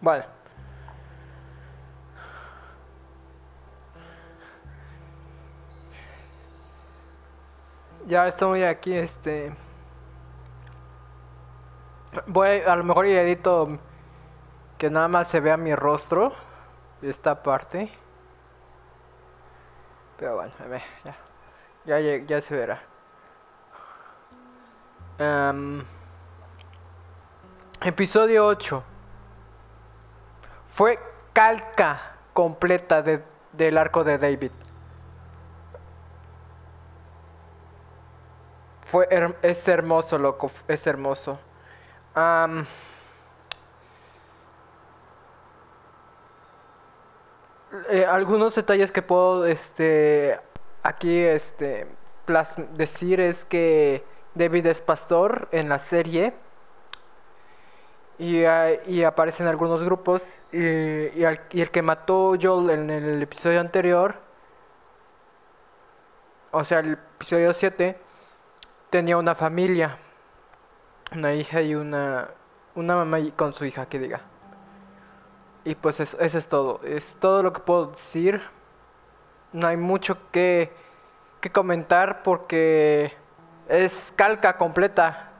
Vale. Ya estoy aquí, este... Voy, a lo mejor y edito que nada más se vea mi rostro, esta parte. Pero bueno, ya. Ya, ya, ya se verá. Em, episodio 8. Fue calca completa de, del arco de David. Fue es hermoso, loco, es hermoso. Eh, algunos detalles que puedo este aquí este decir es que David es pastor en la serie y, ah, y aparece en algunos grupos y, y al- el que mató Joel en el episodio anterior o sea el episodio 7 tenía una familia una hija y una una mamá con su hija que diga y pues eso, eso es todo. Es todo lo que puedo decir. No hay mucho que, que comentar porque es calca completa.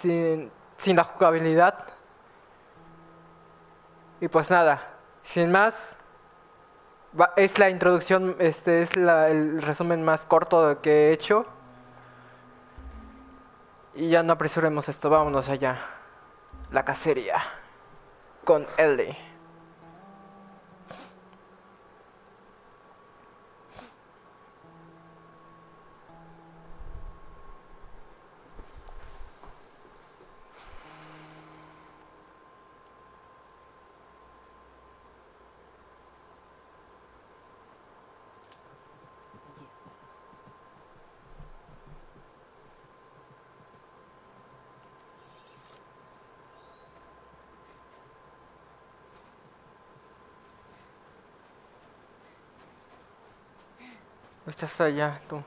Sin, sin la jugabilidad. Y pues nada, sin más. va- es la introducción, este es la- el resumen más corto que he hecho. Y ya no apresuremos esto, vámonos allá. La cacería con Ellie. Allá, tú.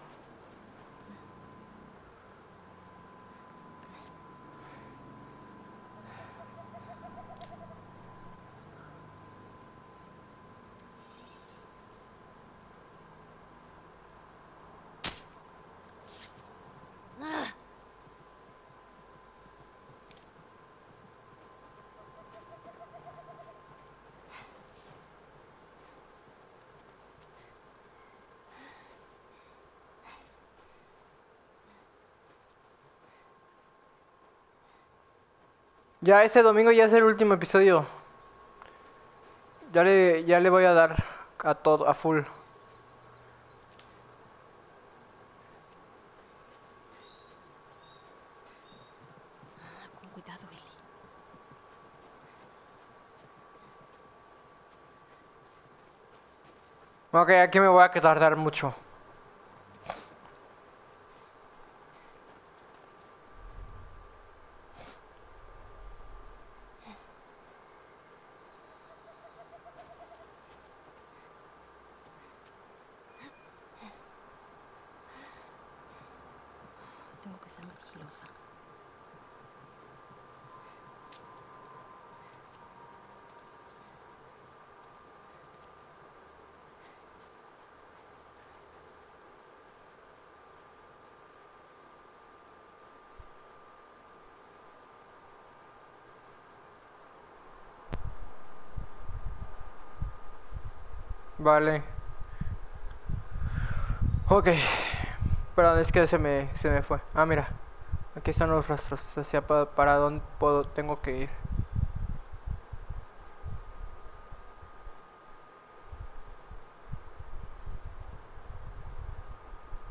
Ya este domingo ya es el último episodio. Ya le, ya le voy a dar a todo, a full. Ok, aquí me voy a tardar mucho. Tengo que ser más sigilosa. Vale. Ok. Perdón, es que se me, se me fue. Ah, mira. Aquí están los rastros. Hacia pa- para dónde puedo, tengo que ir.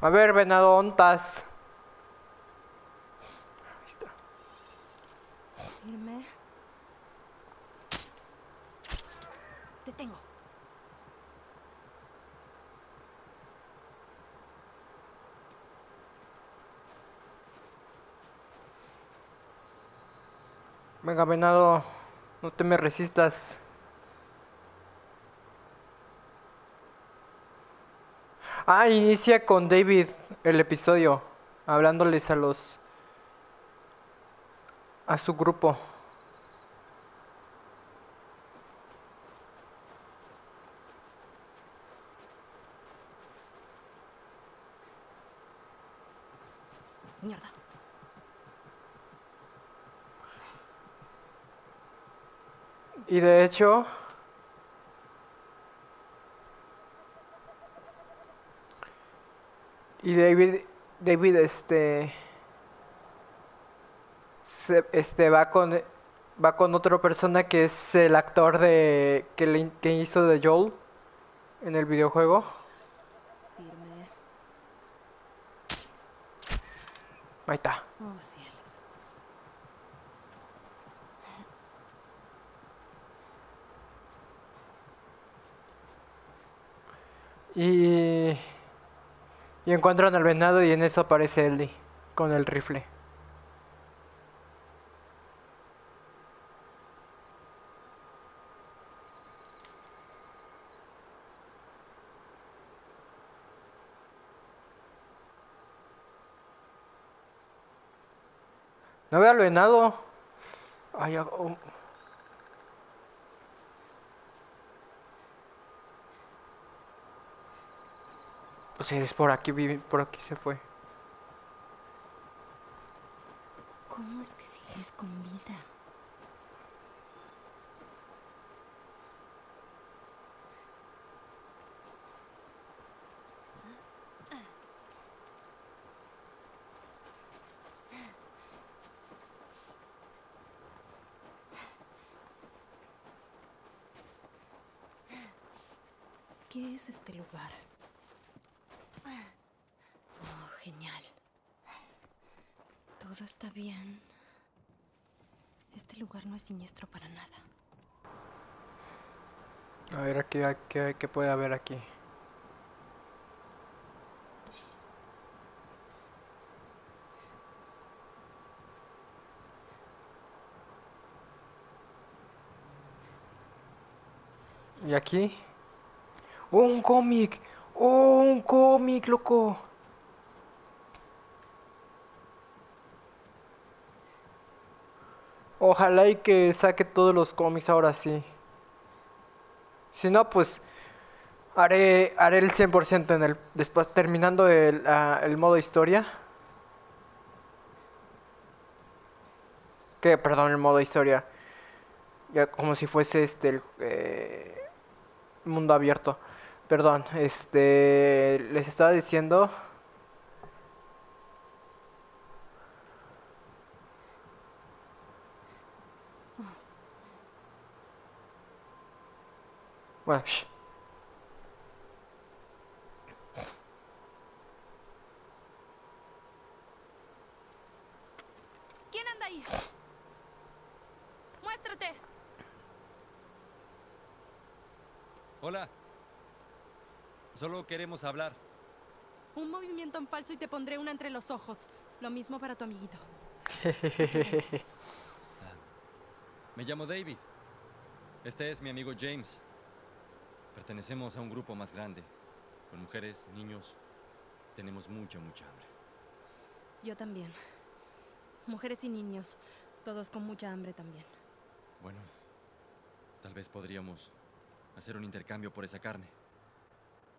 A ver, venado, ontas. Ahí está. Irme. Te tengo. Venado, no te me resistas. Ah, inicia con David el episodio, hablándoles a los... a su grupo. Mierda. Y de hecho, y David, David, este, se- este va con, va con otra persona que es el actor de que, le- que hizo de Joel en el videojuego. Firme. Ahí está. Oh. Y, encuentran al venado y en eso aparece Ellie con el rifle. No veo al venado. Ay, ah, oh. Pues es por aquí, por aquí se fue. ¿Cómo es que sigues con vida? ¿Qué es este lugar? Oh, genial. Todo está bien. Este lugar no es siniestro para nada. A ver aquí, qué, qué puede haber aquí. ¿Y aquí? ¡Oh, un cómic! ¡Oh, un cómic, loco! Ojalá y que saque todos los cómics ahora sí. Si no, pues haré, haré el 100% en el después terminando el, ah, el modo historia. Que, perdón, el modo historia. Ya como si fuese este el eh, mundo abierto. Perdón, este les estaba diciendo Bueno, shh. ¿Quién anda ahí? ¡Muéstrate! Hola. Solo queremos hablar. Un movimiento en falso y te pondré una entre los ojos. Lo mismo para tu amiguito. Me llamo David. Este es mi amigo James. Pertenecemos a un grupo más grande. Con mujeres, niños. Tenemos mucha, mucha hambre. Yo también. Mujeres y niños, todos con mucha hambre también. Bueno, tal vez podríamos hacer un intercambio por esa carne.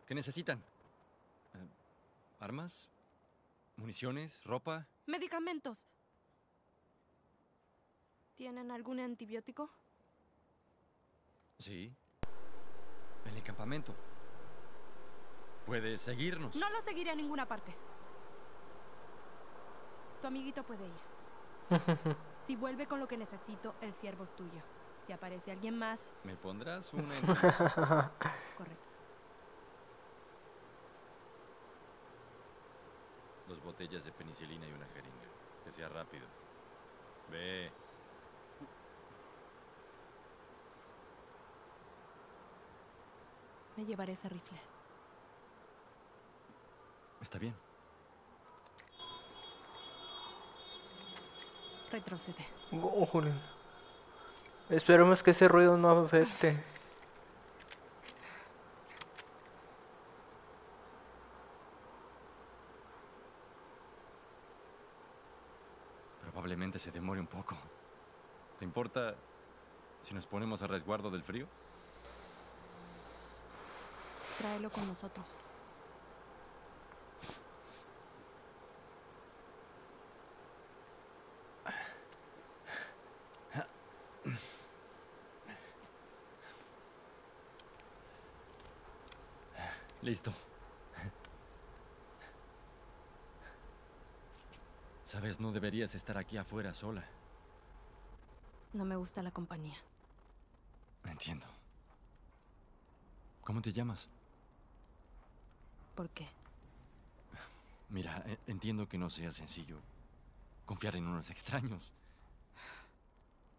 ¿Qué necesitan? Eh, ¿Armas? ¿Municiones? ¿Ropa? Medicamentos. ¿Tienen algún antibiótico? Sí. En el campamento. Puedes seguirnos. No lo seguiré a ninguna parte. Tu amiguito puede ir. Si vuelve con lo que necesito, el siervo es tuyo. Si aparece alguien más, ¿Me pondrás una ojos? correcto. Dos botellas de penicilina y una jeringa. Que sea rápido. Ve. Me llevaré ese rifle. Está bien. Retrocede. Ujule. Esperemos que ese ruido no afecte. Probablemente se demore un poco. ¿Te importa si nos ponemos a resguardo del frío? tráelo con nosotros. Listo. Sabes, no deberías estar aquí afuera sola. No me gusta la compañía. Entiendo. ¿Cómo te llamas? ¿Por qué? Mira, e- entiendo que no sea sencillo confiar en unos extraños.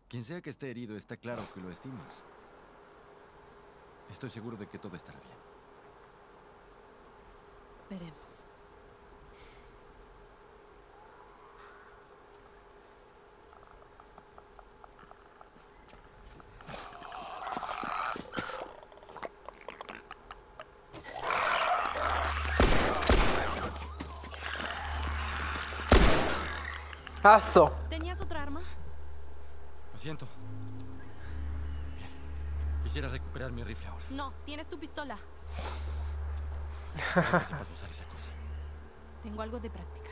Quien sea que esté herido, está claro que lo estimas. Estoy seguro de que todo estará bien. Veremos. ¡Aso! ¿Tenías otra arma? Lo siento. Bien. Quisiera recuperar mi rifle ahora. No, tienes tu pistola. Espero que sepas usar esa cosa. Tengo algo de práctica.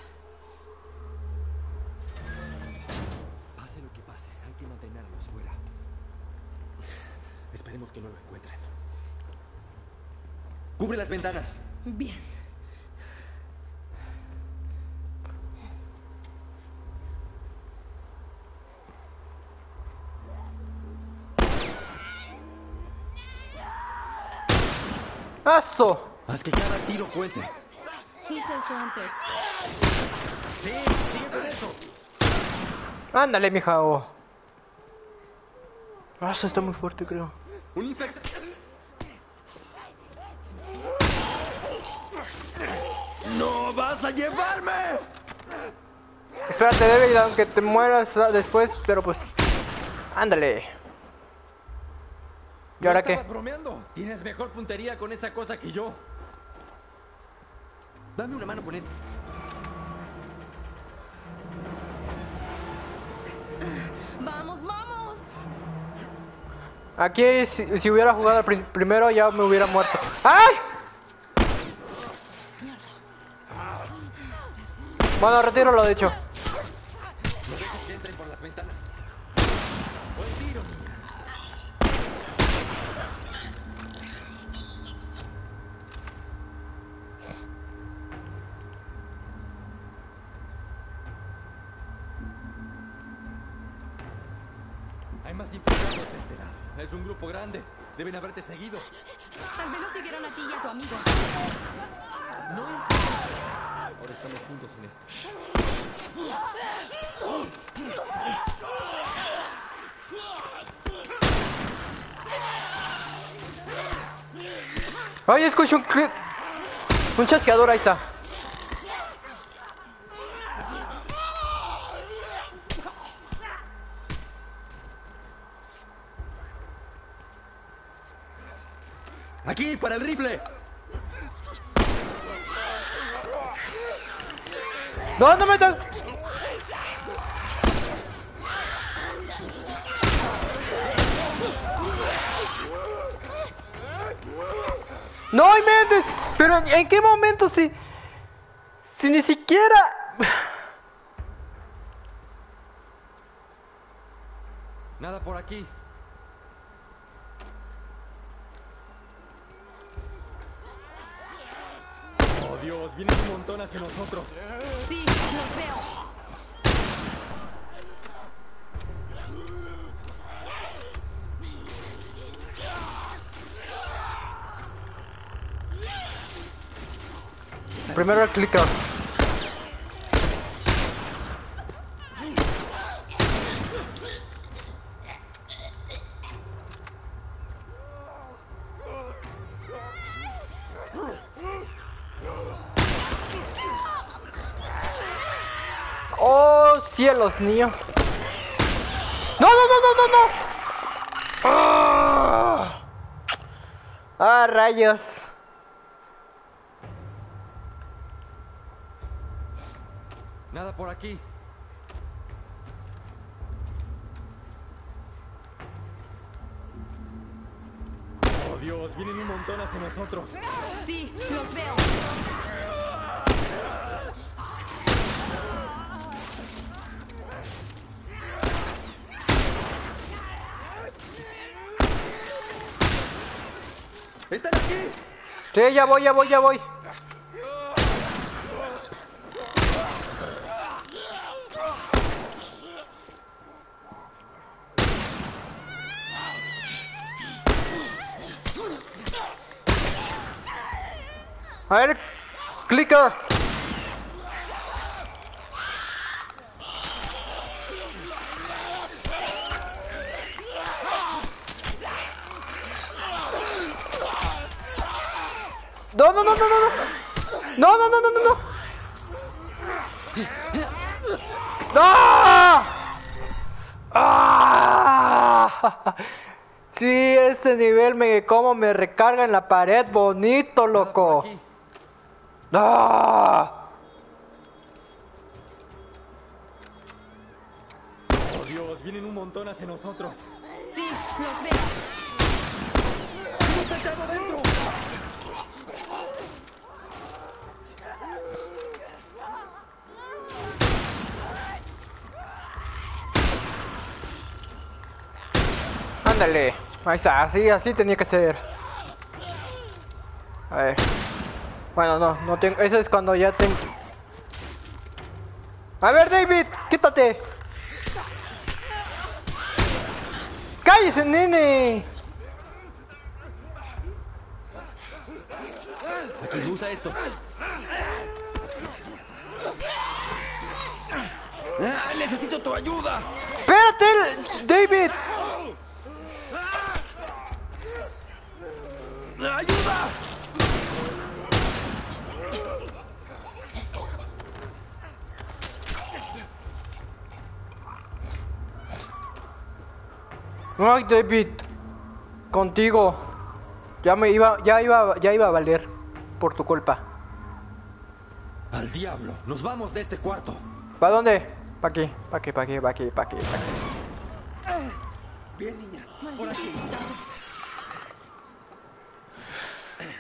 Pase lo que pase, hay que mantenerlos fuera. Esperemos que no lo encuentren. ¡Cubre las ventanas! Bien. ¡Aso! Haz que cada tiro cuente. Hice eso antes. Sí, sigue con eso. Ándale, mija. Oh. ¡Aso! Está muy fuerte, creo. Un infecta. ¡No vas a llevarme! Espérate, David, aunque te mueras ah, después, pero pues. Ándale. ¿Y ahora ¿No qué? bromeando? Tienes mejor puntería con esa cosa que yo. Dame una mano con esto. ¡Vamos, vamos! Aquí, si, si hubiera jugado primero, ya me hubiera muerto. ¡Ay! Bueno, retiro lo de hecho. No dejes que entren por las ventanas. Buen tiro. Hay más infectados de este lado. Es un grupo grande. Deben haberte seguido. Tal vez lo siguieron a ti y a tu amigo. Ahora estamos juntos en esto. Oye, escucho un Un chasqueador, ahí está. Aquí, para el rifle. No, no me. No, Méndez. Pero ¿en, en qué momento si. Si ni siquiera. Nada por aquí. Oh, Dios, vienen un montón hacia nosotros. Sí, los veo. Primero el clicker. Oh, cielos, niño. No, no, no, no, no, no. Ah, ah rayos. Nada por aquí. Oh, Dios, vienen un montón hacia nosotros. Sí, los veo. ¡Están aquí! Sí, ya voy, ya voy, ya voy. A ver, clicker. No, no, no, no, no, no. No, no, no, no, no, no. ¡No! ¡Ah! Sí, este nivel me como en la pared bonito, loco. ¡No! Oh, Dios, vienen un montón hacia nosotros. Sí, los veo. Ándale. Ahí está, así, así tenía que ser. A ver. Bueno, no, no tengo. Eso es cuando ya tengo. A ver, David, quítate. ¡Cállese, nene! Aquí, usa esto. Ah, ¡Necesito tu ayuda! ¡Espérate, David! ¡Ayuda! Ay, David, contigo. Ya me iba, ya iba, ya iba a valer por tu culpa. ¡Al diablo! ¡Nos vamos de este cuarto! ¿Para dónde? Pa' aquí, pa' aquí, pa' aquí, pa' aquí, pa' aquí, pa' aquí. Bien, niña. Por aquí.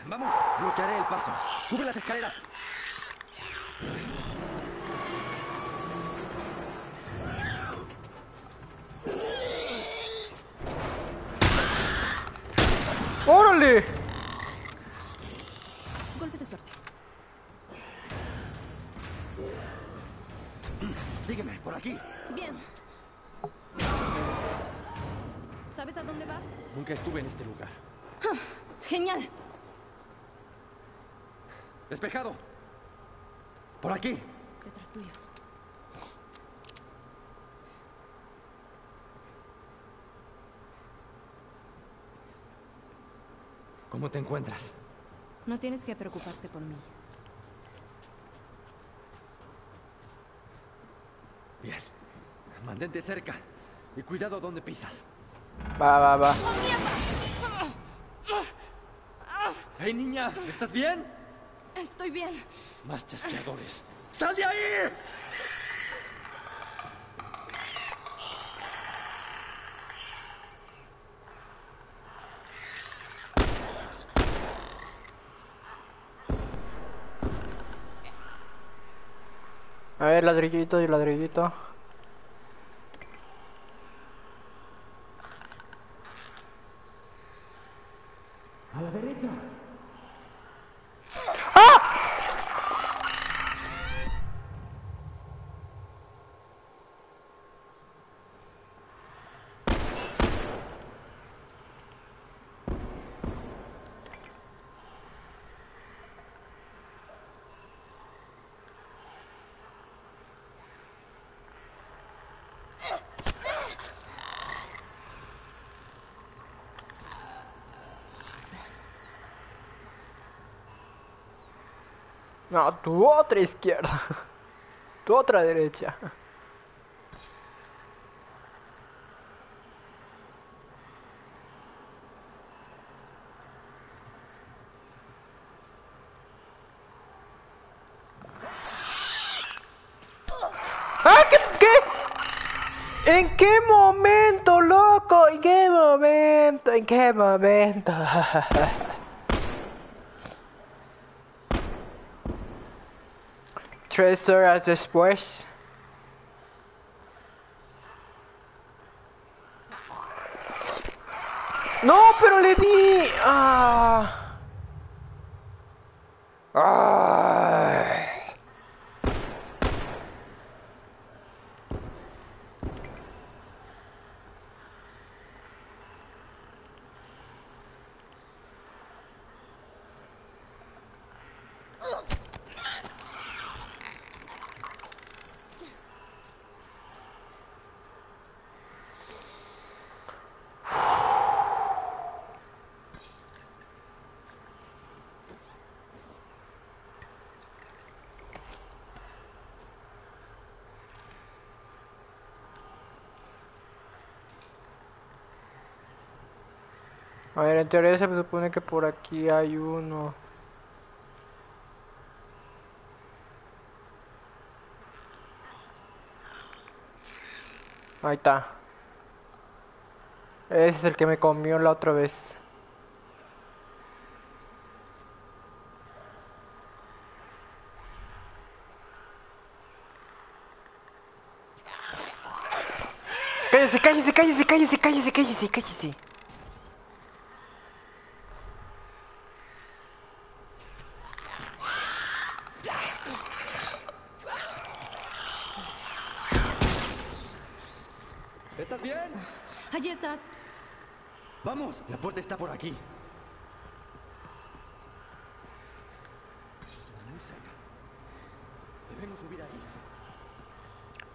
Vamos, bloquearé el paso. Cubre las escaleras. ¡Órale! Golpe de suerte. Sígueme, por aquí. Bien. ¿Sabes a dónde vas? Nunca estuve en este lugar. Genial. Despejado. Por aquí. Detrás tuyo. ¿Cómo te encuentras? No tienes que preocuparte por mí. Bien. Mantente cerca. Y cuidado donde pisas. Va, va, va. ¡Hey, niña! ¿Estás bien? Estoy bien. Más chasqueadores. ¡Sal de ahí! A ver, ladrillito y ladrillito. No, tu otra izquierda. Tu otra derecha. ¡Ah! ¿Qué? ¿En qué momento, loco? ¿En qué momento? ¿En qué momento? Tres horas después. No, pero le di. Ah. En teoría se supone que por aquí hay uno. Ahí está. Ese es el que me comió la otra vez. Cállese, cállese, cállese, cállese, cállese, cállese, cállese. ¿Estás bien? Allí estás. Vamos, la puerta está por aquí. Muy cerca. Debemos subir ahí.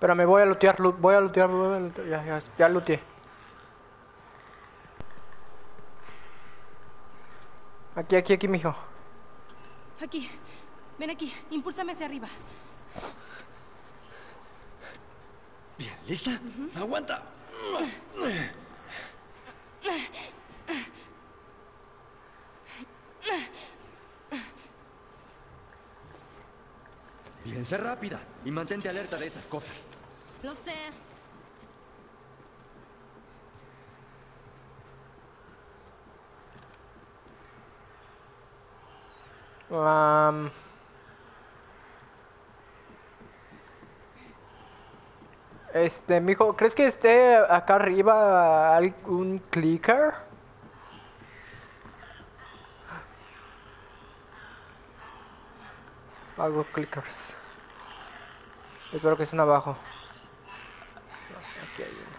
Pero me voy a lootear, lu- voy a lootear, voy a lootear, ya, ya, ya looteé. Aquí, aquí, aquí, mijo. Aquí. Ven aquí. Impúlsame hacia arriba. Bien, ¿lista? Aguanta. Bien, sé rápida y mantente alerta de esas cosas. Lo sé. Am, este, mijo, ¿crees que esté acá arriba algún clicker? Algo clickers. Espero que estén abajo. Aquí hay uno.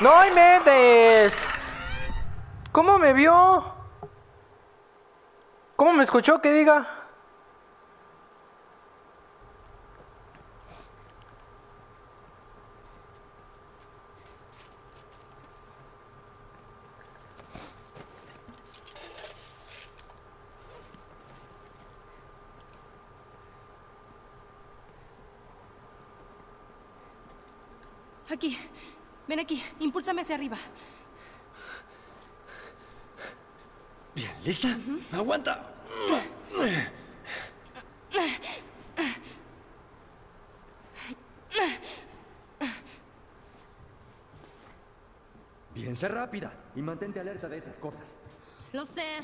¡No inventes! ¿Cómo me vio? ¿Cómo me escuchó que diga? Aquí. Ven aquí. Impúlsame hacia arriba. Bien, ¿lista? Aguanta. Bien, sé rápida y mantente alerta de esas cosas. Lo sé.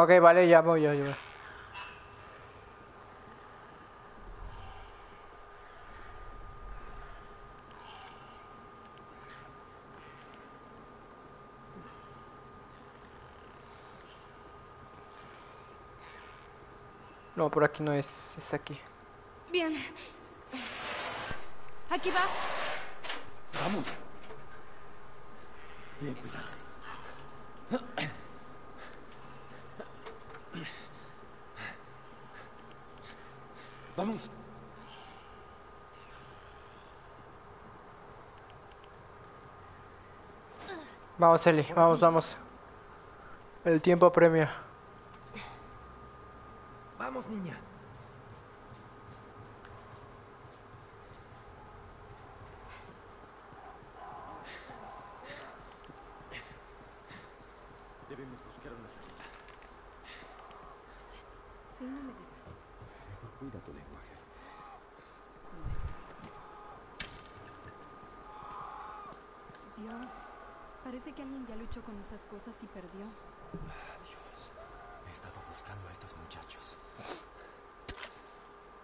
Ok, vale, ya voy, ya voy. No, por aquí no es, es aquí. Bien. Aquí vas. Vamos. Bien, cuidado. Vamos. Vamos, Eli, vamos, vamos. El tiempo premia. Vamos, niña. Debemos buscar una salida. Sí, no me digas. Cuida tu lenguaje. Dios. Parece que alguien ya luchó con esas cosas y perdió. Dios, he estado buscando a estos muchachos.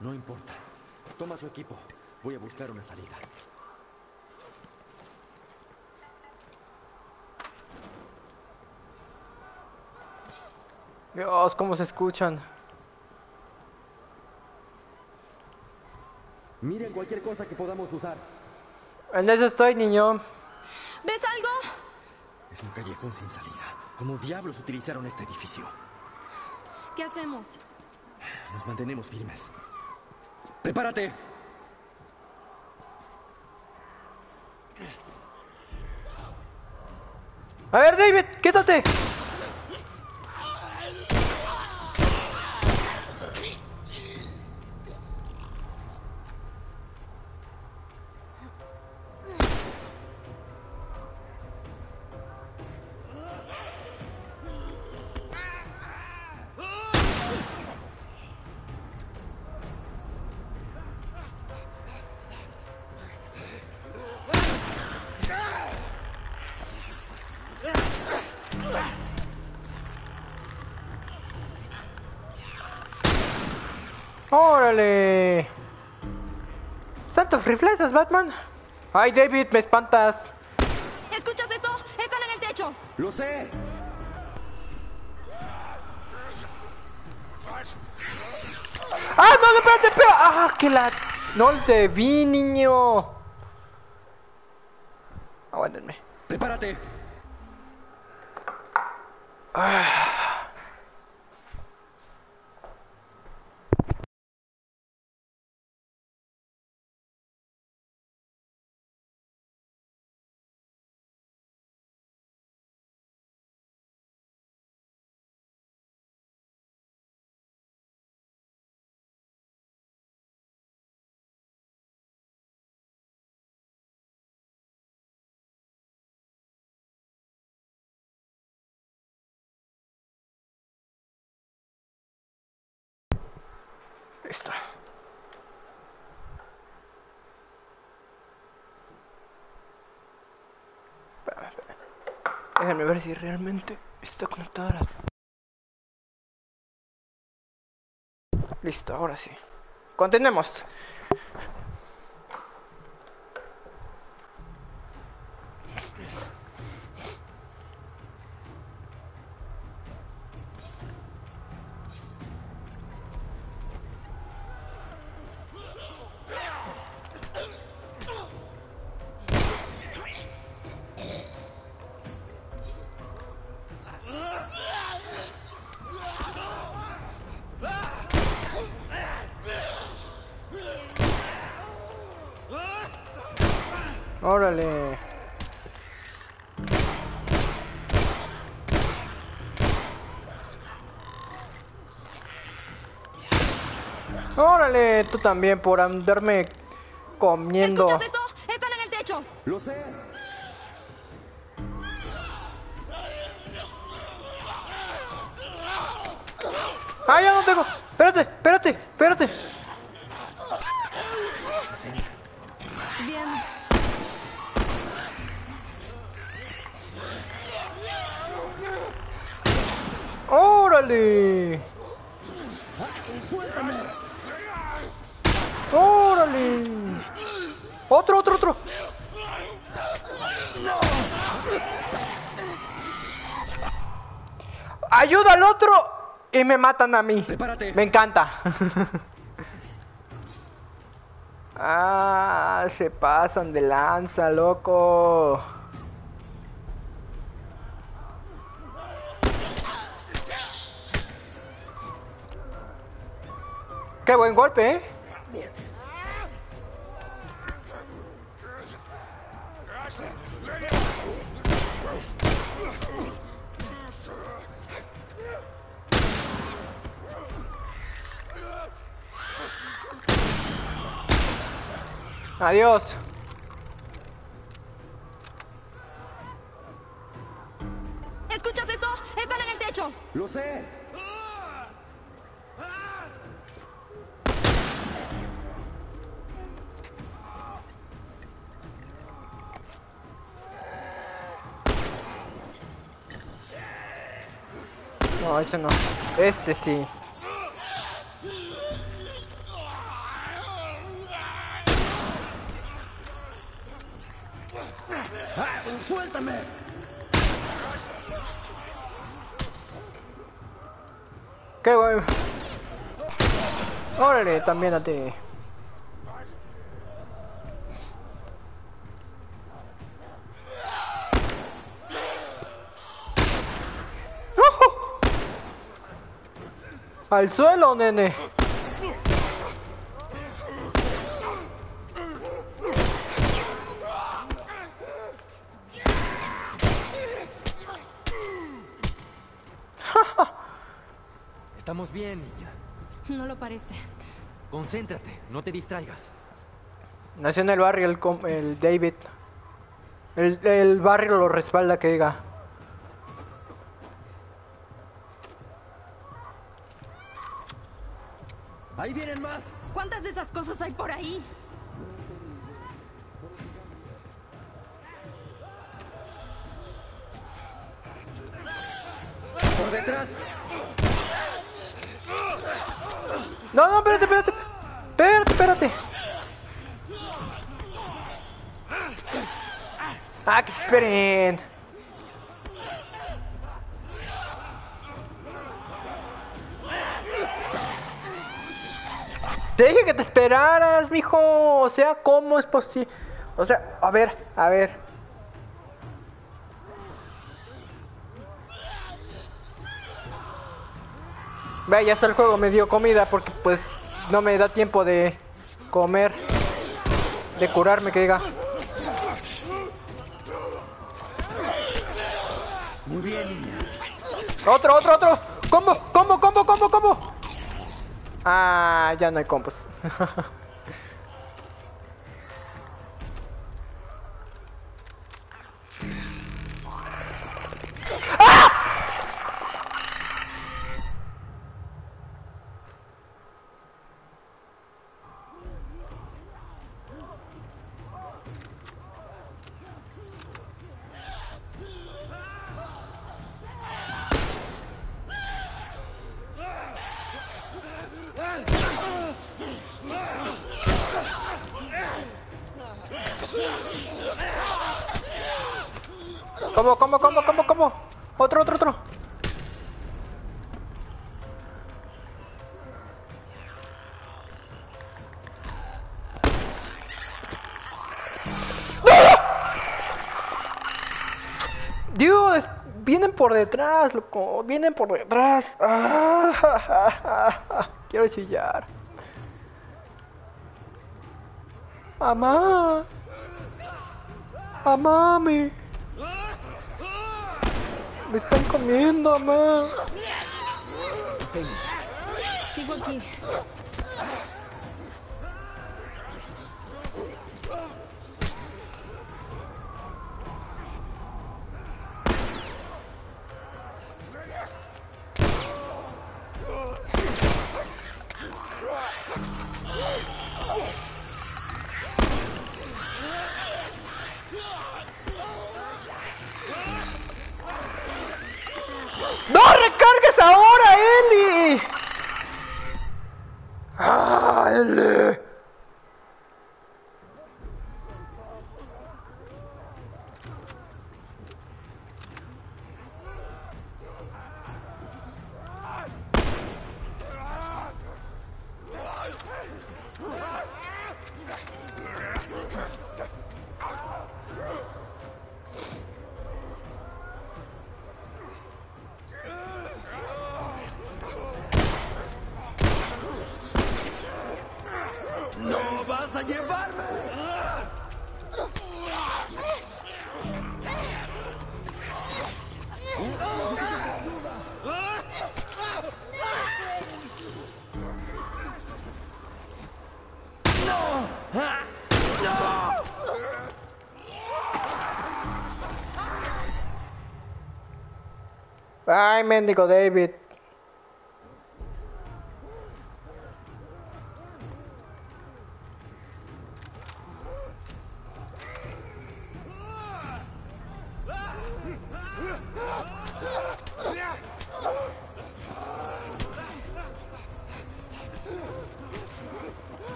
No importa. Toma su equipo. Voy a buscar una salida. Dios, cómo se escuchan. Miren cualquier cosa que podamos usar. En eso estoy, niño. ¿Ves algo? Es un callejón sin salida. ¿Cómo diablos utilizaron este edificio? ¿Qué hacemos? Nos mantenemos firmes. ¡Prepárate! A ver, David, quítate. ¡Santos riflezas, Batman! ¡Ay, David, me espantas! ¿Escuchas eso? Están en el techo. ¡Lo sé! ¡Ah, no, no, espérate, espérate! ¡Ah, que la... No te vi, niño! Aguántenme. ¡Prepárate! Listo. Espérame, espérame. Déjenme ver si realmente está conectada la... Listo, ahora sí. Continuemos. Órale. Órale, tú también por andarme comiendo. ¿Escuchas eso? Están en el techo. ¡Lo sé! ¡Ah, ya no tengo! Espérate, espérate, espérate. Bien. ¡Órale! ¡Órale! Otro, otro, otro. Ayuda al otro y me matan a mí. Prepárate. Me encanta. ah, se pasan de lanza, loco. Qué buen golpe, ¿eh? Adiós. ¿Escuchas eso? Están en el techo. ¡Lo sé! No, ese no. Este sí. También a ti. Al suelo, nene. Estamos bien, niña. No lo parece. Concéntrate, no te distraigas. Nació en el barrio el, com- el David. El, el barrio lo respalda que diga. ¡Ahí vienen más! ¿Cuántas de esas cosas hay por ahí? ¡Por detrás! No, no, espérate, espérate. Espérate, espérate. Se esperen. Te dije que te esperaras, mijo. O sea, ¿cómo es posible? O sea, a ver, a ver. Ve, ya está el juego, me dio comida porque pues no me da tiempo de comer, de curarme, que diga. Muy bien. Otro, otro, otro. Combo, combo, combo, combo, combo. Ah, ya no hay combos. detrás, loco. Vienen por detrás. Ah, quiero chillar. Mamá. Mamá, me están comiendo, mamá. Mendigo David.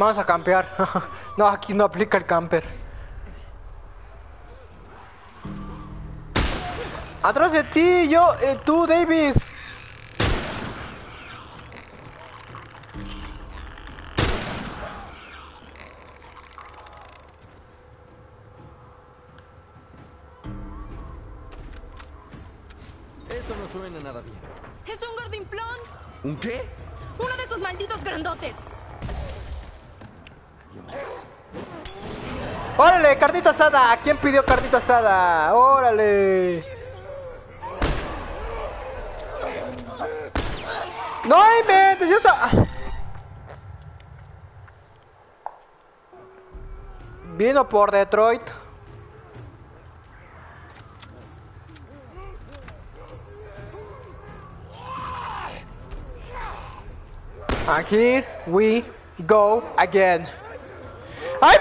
Vamos a campear. no, aquí no aplica el camper. Atrás de ti, yo, eh, tú, David. Asada! ¿Quién pidió carnita asada? ¡Órale! ¡No inventes! ¡Ya está! Vino por Detroit. And here we go again. ¡Ay!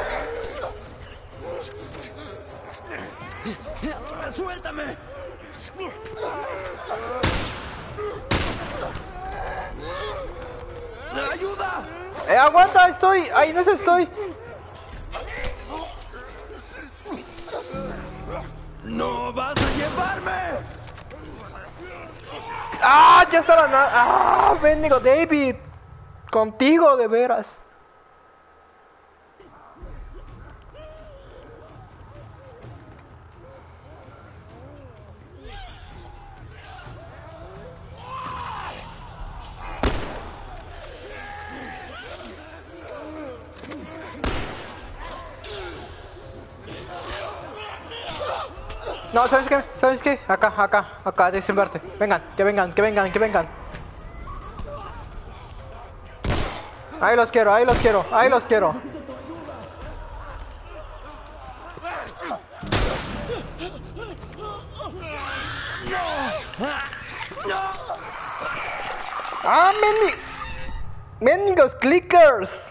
¡Suéltame! ¡Ayuda! Eh, aguanta, estoy. Ahí no estoy. ¡No vas a llevarme! ¡Ah! Ya está la na- ¡Ah! Bendigo David. Contigo, de veras. ¿Sabes qué? ¿Sabes qué? Acá, acá, acá, desembarque. Vengan, que vengan, que vengan, que vengan. Ahí los quiero, ahí los quiero, ahí los quiero. ¡Ah, mendi... ¡Mendigos clickers!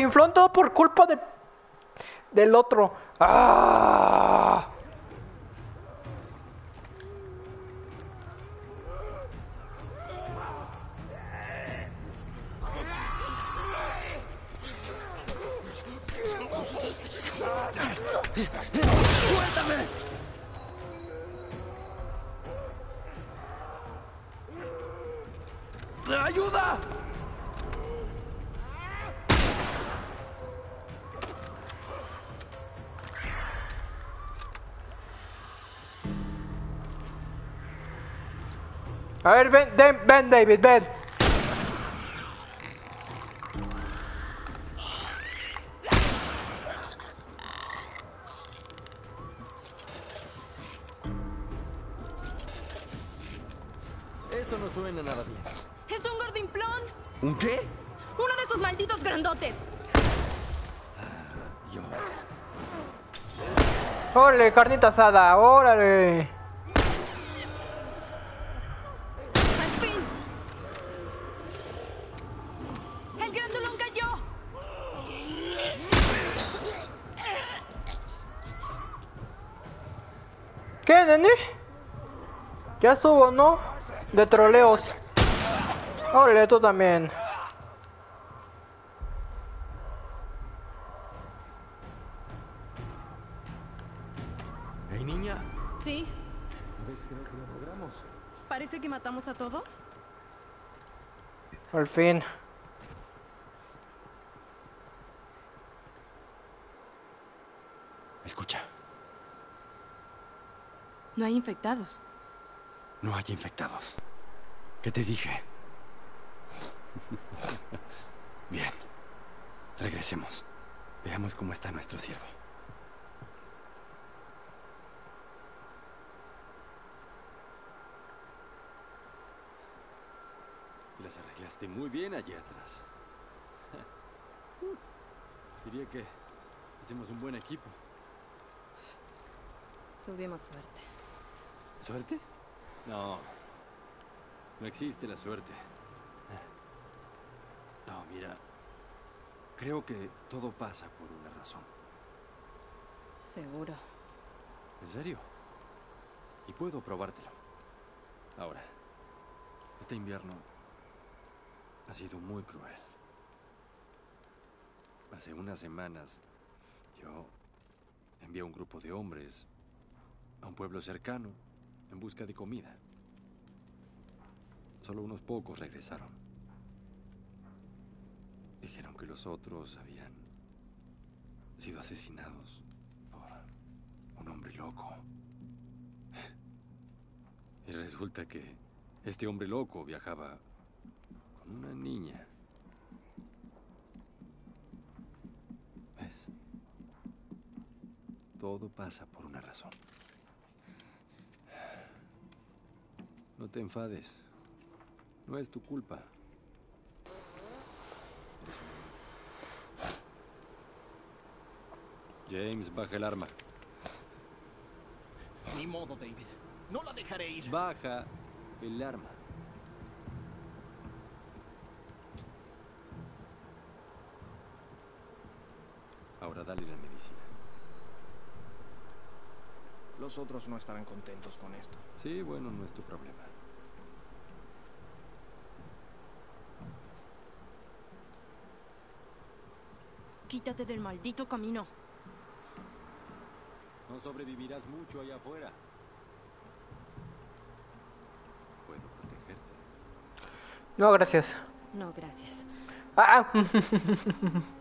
Gordinflón todo por culpa de... del otro. ¡Ah! A ver, ven, ven, ven, David, ven. Eso no suena nada bien. ¡Es un gordinflón! ¿Un qué? ¡Uno de esos malditos grandotes! Dios. Órale, carnita asada, órale. ¡Al fin! ¡El grandulón cayó! ¿Qué, nene? Ya estuvo, ¿no? De troleos. Órale, tú también. Hey, niña. ¿Sí? ¿Parece que matamos a todos? Al fin. Escucha, No hay infectados. No hay infectados. ¿Qué te dije? Bien. Regresemos. Veamos cómo está nuestro siervo. Las arreglaste muy bien allí atrás. Diría que hacemos un buen equipo. Tuvimos suerte. ¿Suerte? No. No existe la suerte. No, mira. Creo que todo pasa por una razón. Seguro. ¿En serio? Y puedo probártelo. Ahora, Este invierno ha sido muy cruel. Hace unas semanas yo envié a un grupo de hombres a un pueblo cercano en busca de comida. Solo unos pocos regresaron. Dijeron que los otros habían sido asesinados por un hombre loco. Y resulta que este hombre loco viajaba con una niña. ¿Ves? Todo pasa por una razón. No te enfades. No es tu culpa. James, baja el arma. Ni modo, David. No la dejaré ir. Baja el arma. Ahora dale la medicina. Los otros no estarán contentos con esto. Sí, bueno, no es tu problema. Quítate del maldito camino. No sobrevivirás mucho allá afuera. Puedo protegerte. No, gracias. No, gracias. Ah,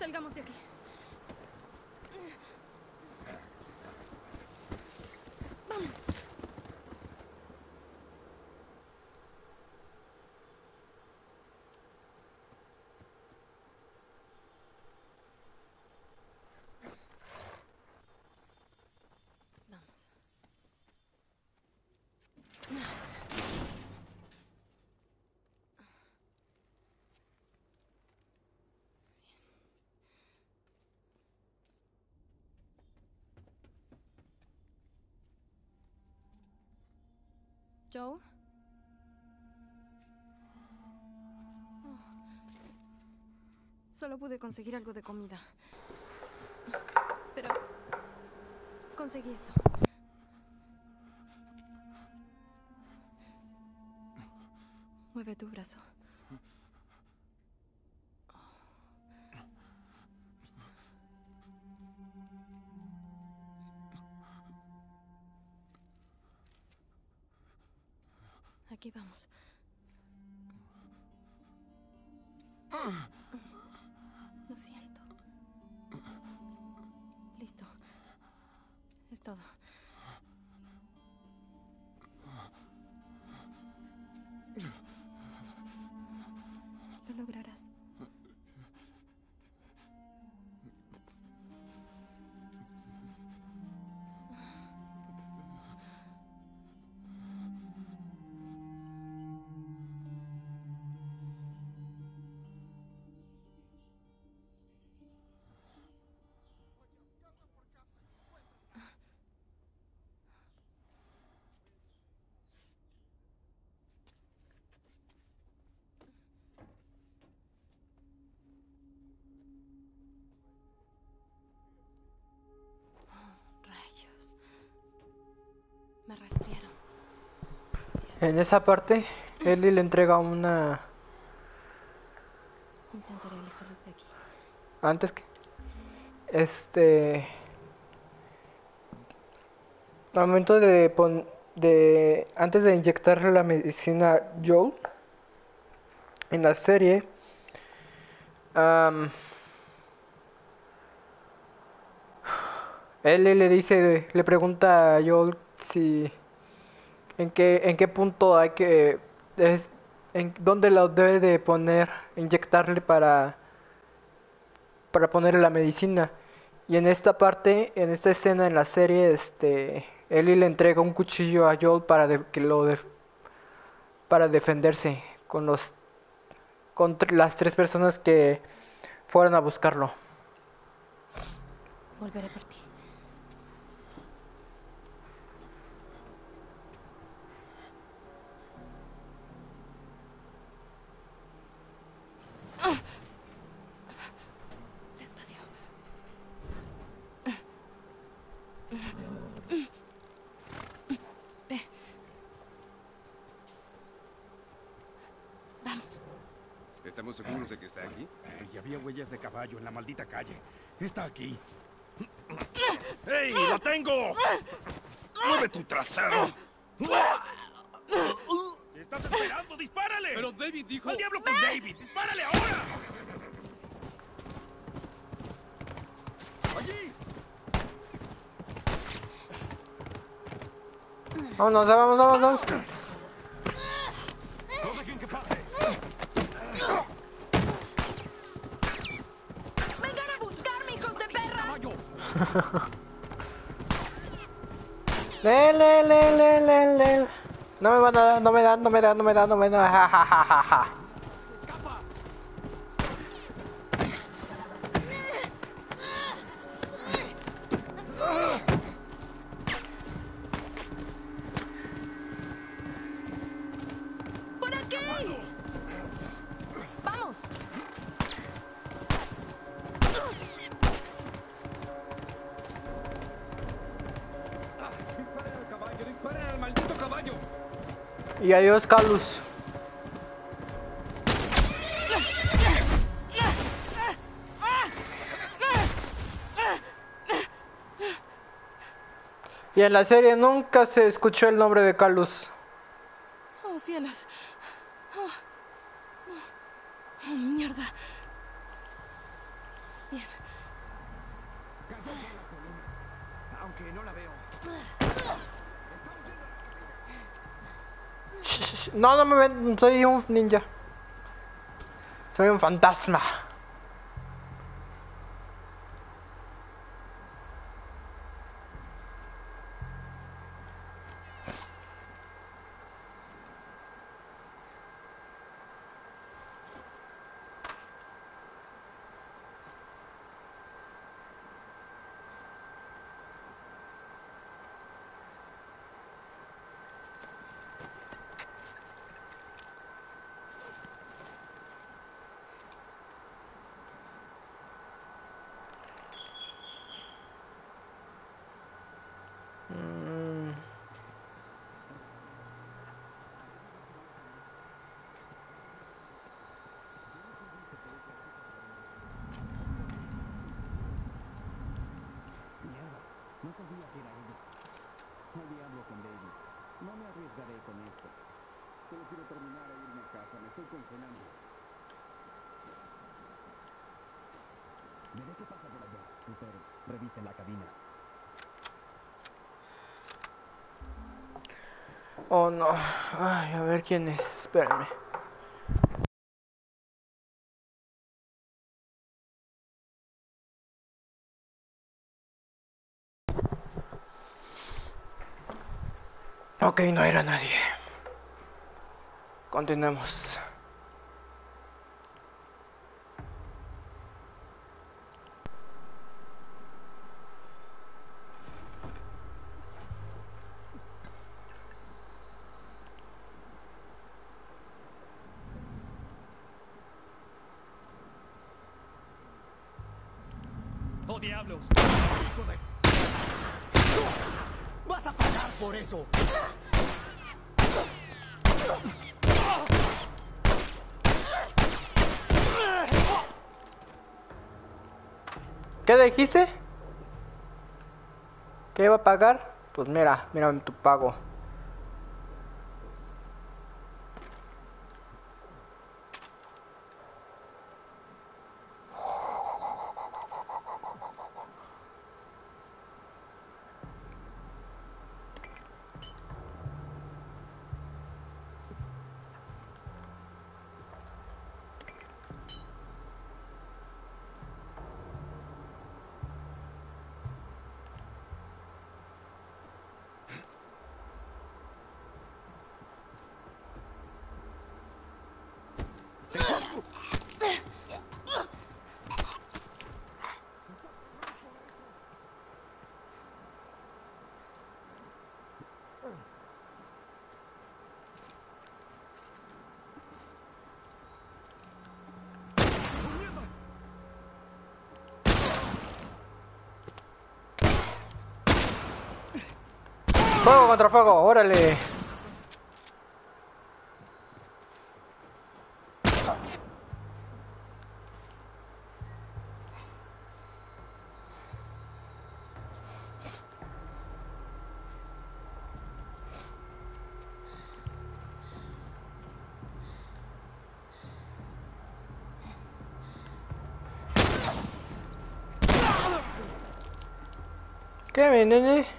Salgamos de aquí. Vamos. Vamos. Oh. Solo pude conseguir algo de comida. Pero conseguí esto. Mueve tu brazo. Aquí Me rastrearon. en esa parte, Ellie le entrega una. Intentaré alejarlos de aquí. Antes que. Este. Al momento de pon- de antes de inyectarle la medicina a Joel en la serie Ellie le dice le pregunta a Joel si en qué en qué punto hay que es, en dónde lo debe de poner inyectarle para para ponerle la medicina. Y en esta parte, en esta escena en la serie, este, Ellie le entrega un cuchillo a Joel para de- que lo def- para defenderse con los contra las tres personas que fueron a buscarlo. Volveré por ti. Despacio. Ve. Vamos. ¿Estamos seguros de que está aquí? Y había huellas de caballo en la maldita calle. Está aquí. ¡Ey! Lo tengo! ¡Mueve tu trasero! ¡Estás esperando! ¡Dispara! ¡Dispárale! Pero David dijo... ¡Al diablo con David! ¡Dispárale ahora! ¡Allí! Vámonos, vamos, vamos, vamos. ¡No dejen que pase! ¡Vengan a buscarme, hijos de perra! ¡Caballo! Le, le, le, le, le, le. No me van a dar, no me dan, no me dan, no me dan, no me dan. Ja, ja, ja, ja, ja. Y adiós, Carlos. Y en la serie nunca se escuchó el nombre de Carlos. ¡Oh, cielos! ¡Oh. Oh, mierda! Bien. Aunque no la veo. Sh, sh, sh. No, no me ven, soy un ninja. Soy un fantasma. Mm. No sabía que era ella. Al diablo con David. No me arriesgaré con esto. Solo quiero terminar e irme a casa. Me estoy congelando. Veré qué pasa por allá. Ustedes, revisen la cabina. No. Ay, a ver quién es. Espérame. Ok, no era nadie. Continuemos. ¡Oh, diablos! ¡Hijo de... ¡Vas a pagar por eso! ¿Qué dijiste? ¿Qué iba a pagar? Pues mira, mira tu pago. Fuego contra fuego, órale. ¿Qué me nene?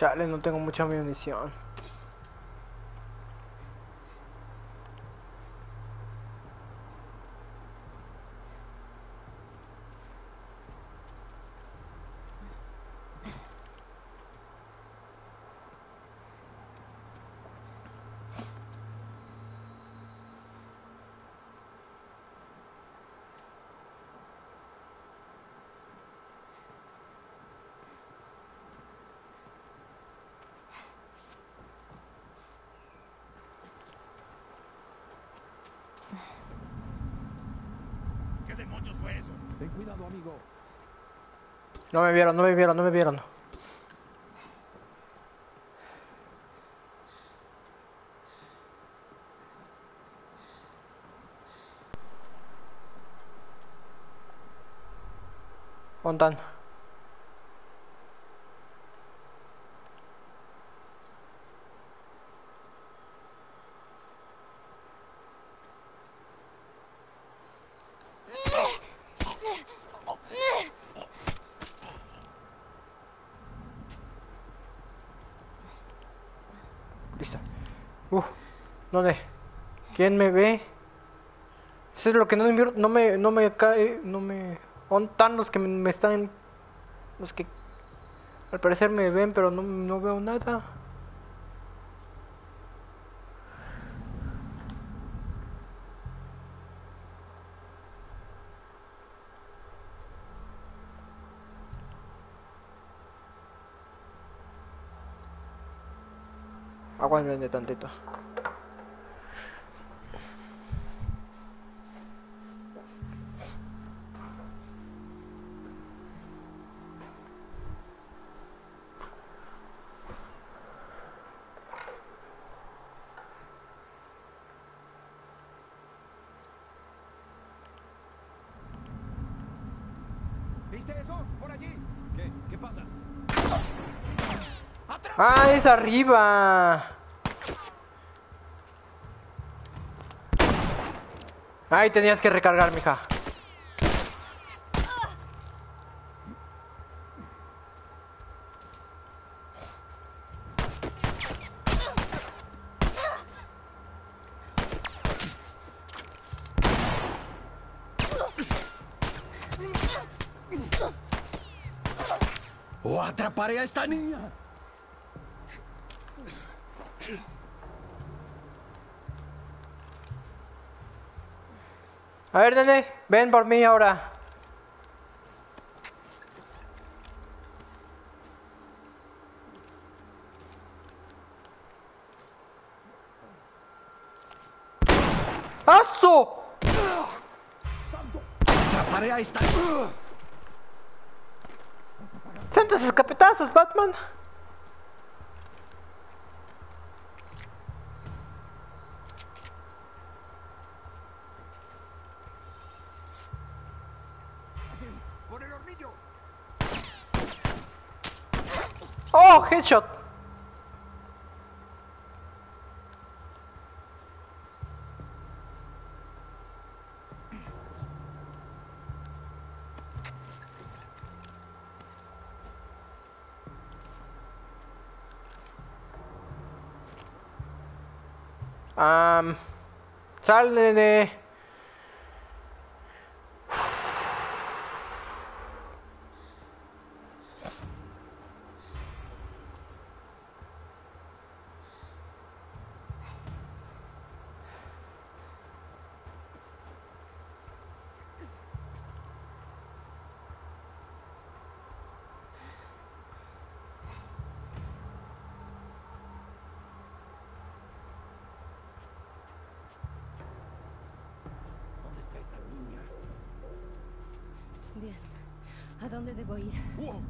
Chale, no tengo mucha munición. ¿Qué demonios fue eso? Ten No me vieron, no me vieron, no me vieron. ¿Dónde están? Listo. Uf, ¿dónde? ¿Quién me ve? Eso es lo que no me no me no me cae, no me ¿Dónde están los que me, están los que al parecer me ven, pero no, no veo nada? Aguántenme tantito. ¿Viste eso? Por allí. ¿Qué? ¿Qué pasa? ¡Ah, es arriba! Ay, tenías que recargar, mija. ¡O atraparé a esta niña! A ver, nene, ven por mí ahora. ¡Aso! ¡Atraparé a esta ¡Santos escapetazos, Batman! ¡Por el hornillo! ¡Oh, headshot! Um, sal, nene. ¿Dónde está esta niña? Bien. ¿A dónde debo ir? ¡Wow!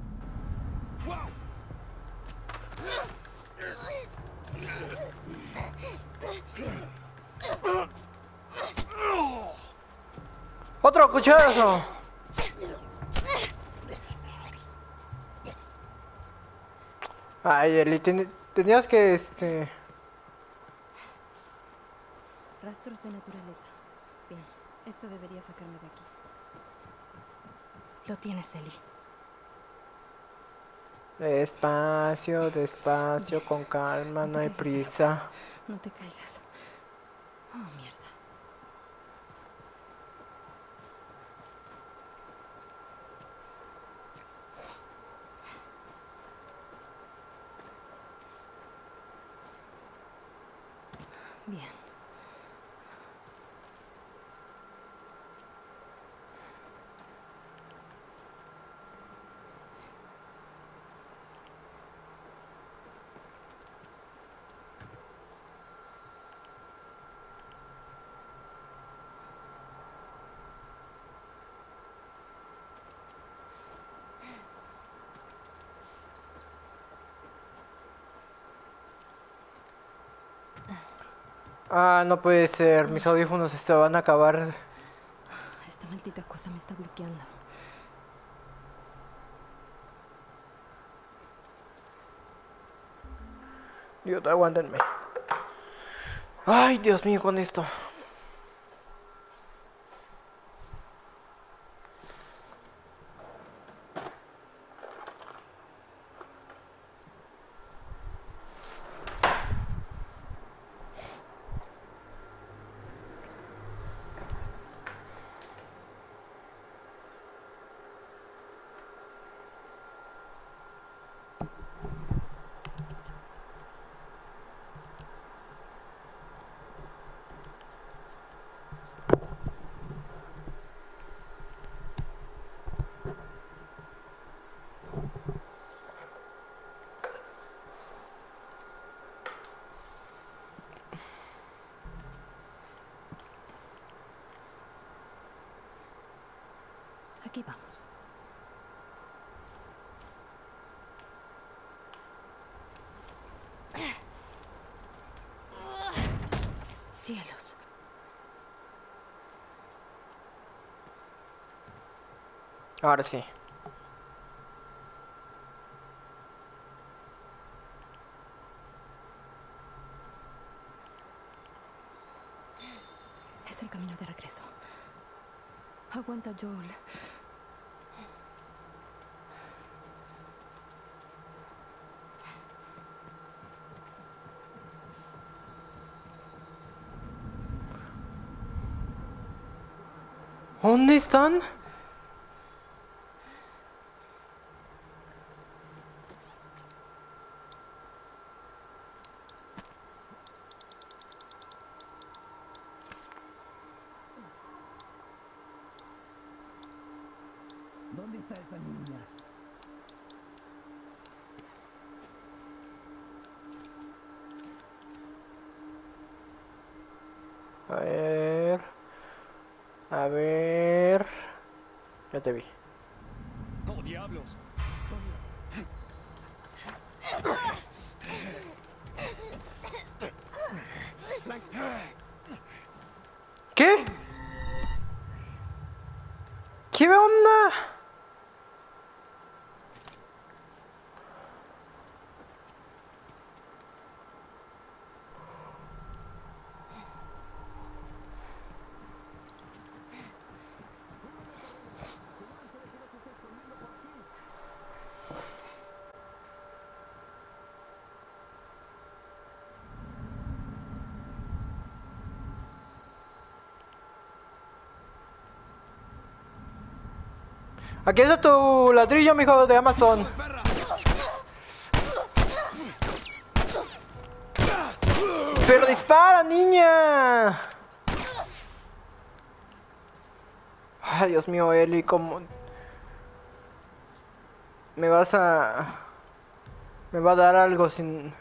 ¡Wow! ¡Otro cucharazo! Ay, Eli, ten- tenías que, este... Rastros de naturaleza. Bien, esto debería sacarme de aquí. Lo tienes, Ellie. Despacio, despacio, con calma, no hay prisa. No te caigas. Oh, mierda. Bien. Ah, no puede ser, mis audífonos se van a acabar. Esta maldita cosa me está bloqueando. Dios, aguántenme. Ay, Dios mío, con esto. Aquí vamos. Cielos. Ahora sí. Es el camino de regreso. Aguanta, Joel. ¿Dónde están? ¿Dónde está esa niña? A ver. A ver. Te vi. ¡Oh, diablos! ¿Qué? ¿Qué onda? Aquí está tu ladrillo, mijo, de Amazon. Pero dispara, niña. Ay, Dios mío, Eli, ¿cómo? Me vas a... Me va a dar algo sin...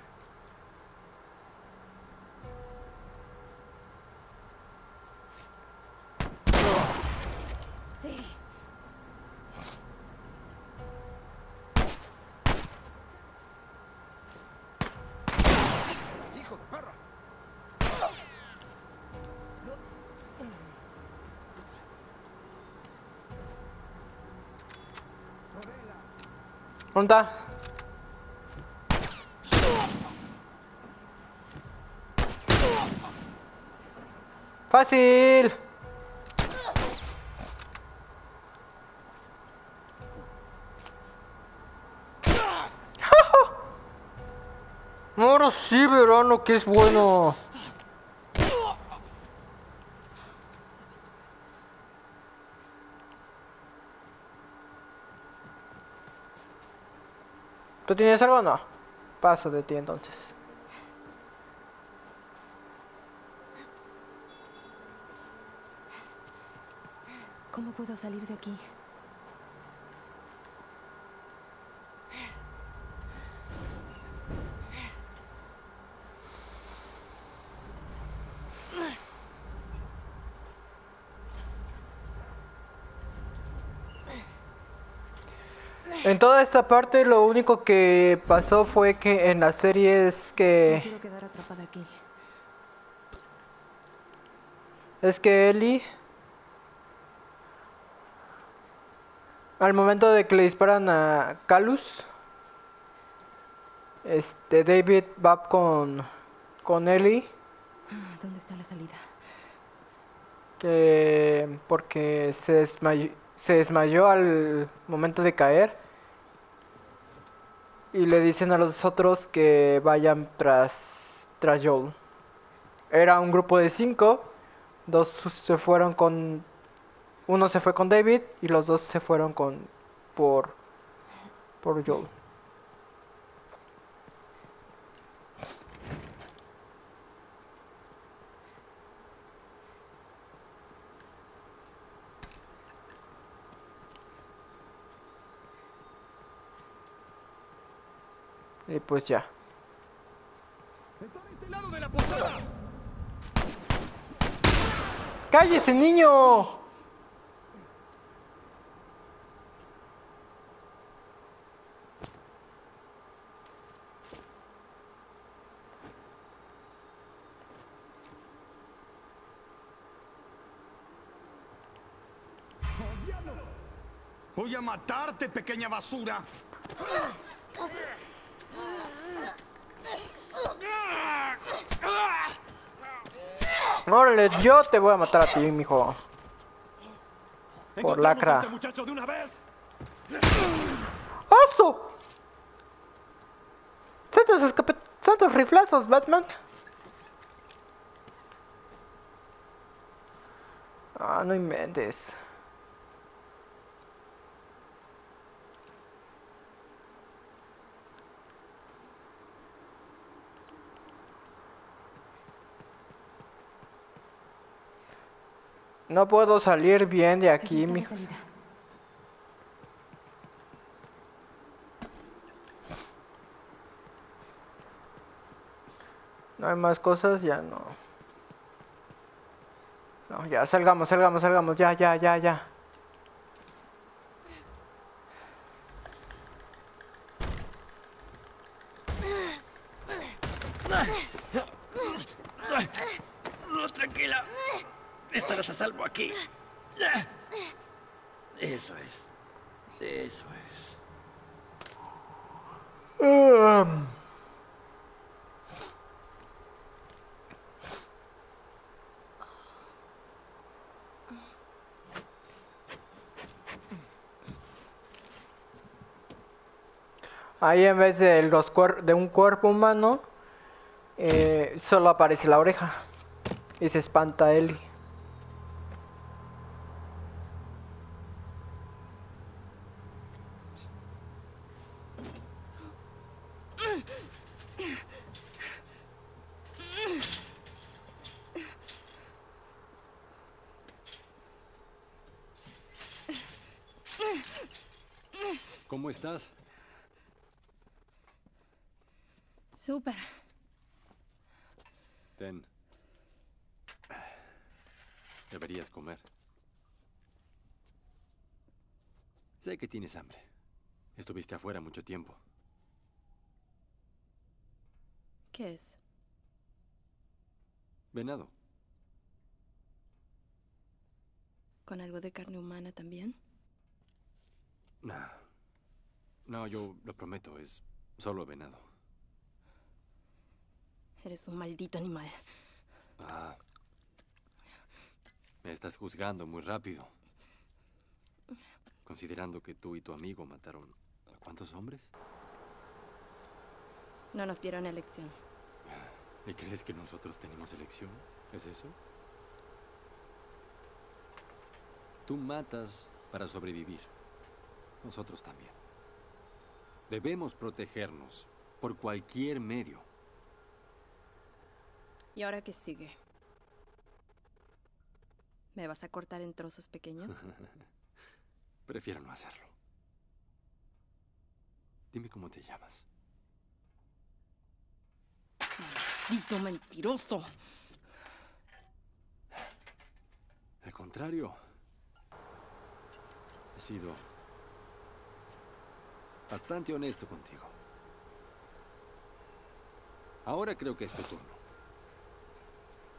Fácil. Ahora sí verán lo que es bueno. ¿Tú tienes algo no? Paso de ti entonces. ¿Cómo puedo salir de aquí? En toda esta parte lo único que pasó fue que en la serie es No que quiero quedar atrapada aquí. es que Ellie al momento de que le disparan a Calus este David va con con Ellie Ah, ¿Dónde está la salida? que porque se desmayó, se desmayó al momento de caer y le dicen a los otros que vayan tras tras Joel. Era un grupo de cinco, dos se fueron con uno se fue con David y los dos se fueron con por por Joel. Y pues ya. ¡Está de este lado de la posada! ¡Cállese, niño! ¡Voy a matarte, pequeña basura! Órale, yo te voy a matar a ti, mijo. Por ¡Encontremos lacra. a este! ¡Oso! ¡Santos escape... ¡Santos riflazos, Batman! Ah, no inventes. No puedo salir bien de aquí, salida. No hay más cosas, ya no. No, ya, salgamos, salgamos, salgamos, ya, ya, ya, ya. No, tranquila. Estarás a salvo aquí. Eso es. Eso es. Um. Ahí en vez de, los cuer- de un cuerpo humano, eh, solo aparece la oreja. Y se espanta Ellie. ¿Cómo estás? Súper. Ten. Deberías comer. Sé que tienes hambre. Estuviste afuera mucho tiempo. ¿Qué es? Venado. ¿Con algo de carne humana también? Nah. No, yo lo prometo, es solo venado. Eres un maldito animal. Ah. Me estás juzgando muy rápido. Considerando que tú y tu amigo mataron a cuántos hombres? No nos dieron elección. ¿Y crees que nosotros tenemos elección? ¿Es eso? Tú matas para sobrevivir. Nosotros también. Debemos protegernos por cualquier medio. ¿Y ahora qué sigue? ¿Me vas a cortar en trozos pequeños? Prefiero no hacerlo. Dime cómo te llamas. ¡Maldito mentiroso! Al contrario. He sido bastante honesto contigo. Ahora creo que es tu turno.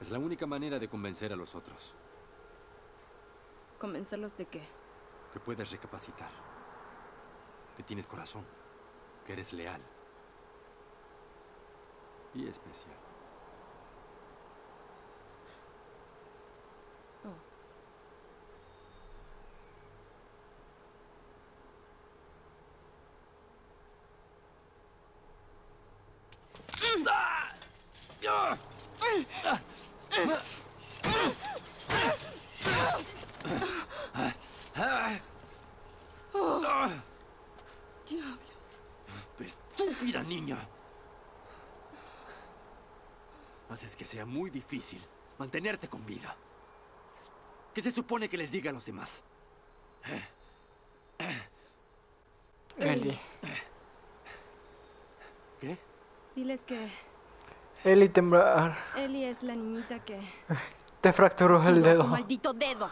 Es la única manera de convencer a los otros. ¿Convencerlos de qué? Que puedes recapacitar. Que tienes corazón. Que eres leal. Y especial. Oh. ¡Estúpida niña! Haces que sea muy difícil mantenerte con vida. ¿Qué se supone que les diga a los demás? Eli. ¿Qué? Diles que Eli temblar. Ellie es la niñita que... Te fracturó el ¡Tu dedo. ¡Maldito dedo!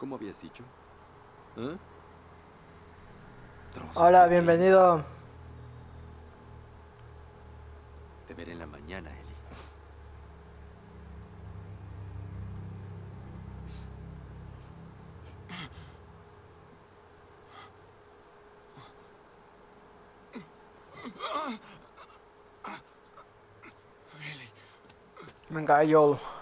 ¿Cómo habías dicho? ¿Eh? Hola, bienvenido. Te veré en la mañana, Eli. Venga, yo. Eli.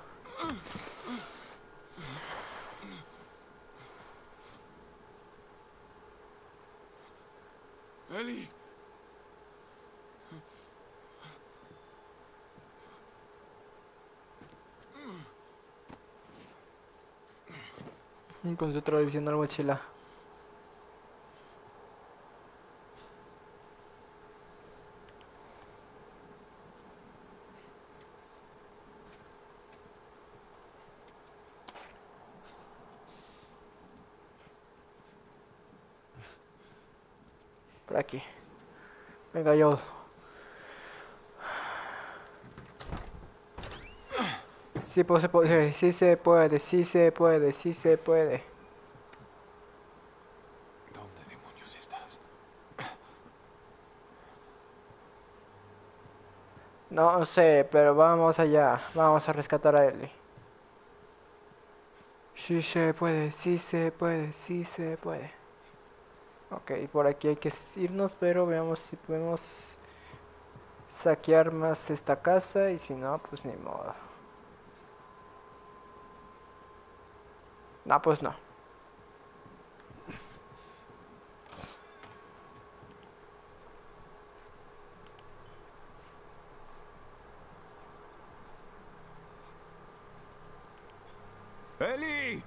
Con su tradicional mochila. Por aquí. Venga, yo. Sí, pues, se puede, sí se puede, sí se puede, sí se puede. ¿Dónde demonios estás? No sé, pero vamos allá. Vamos a rescatar a Ellie. Sí se puede, sí se puede, sí se puede. Ok, por aquí hay que irnos, pero veamos si podemos saquear más esta casa y si no, pues ni modo. No, pues no. ¡Eli!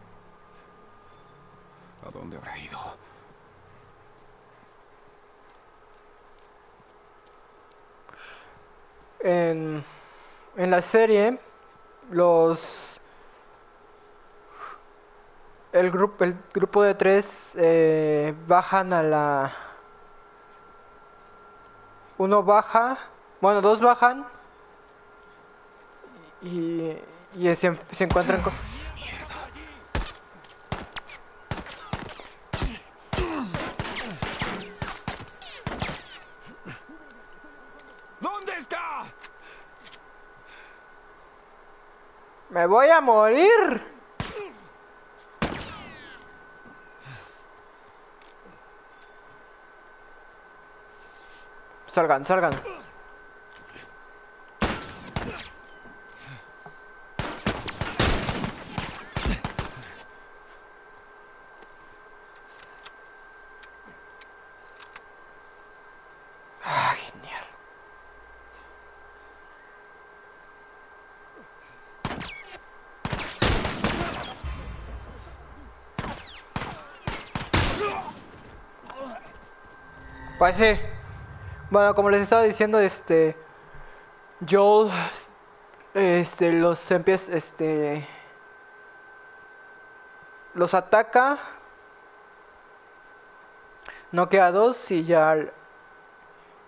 ¿A dónde habrá ido? En, en la serie, los el grupo el grupo de tres eh, bajan a la uno baja, bueno dos bajan y, y se, se encuentran con ¿Dónde está? me voy a morir. Salgan, salgan Parece... Pues sí. Bueno, como les estaba diciendo, este. Joel. Este, los empieza. Este. Los ataca. Noquea a dos y ya.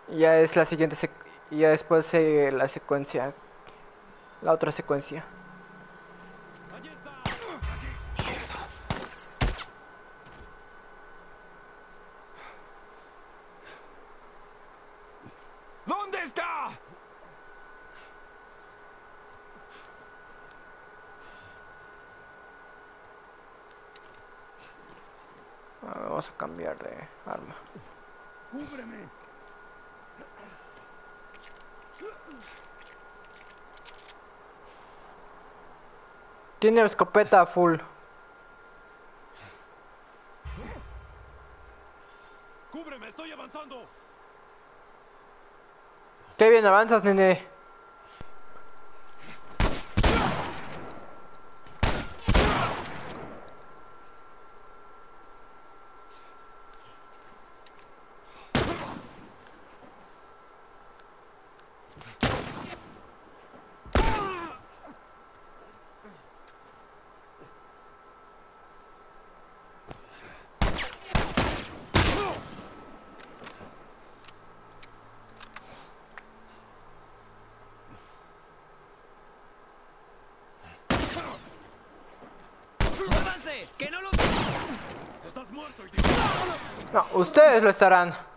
Ya es la siguiente. ya después sigue la secuencia. La otra secuencia. ¿Dónde está? Ah, Vamos a cambiar de arma. ¡Cúbreme! Tiene escopeta full. ¡Cúbreme! ¡Estoy avanzando! Qué bien avanzas, nene. ¡Muévanse! ¡Que no los... ¡Estás muerto, idiota! No, ustedes lo estarán.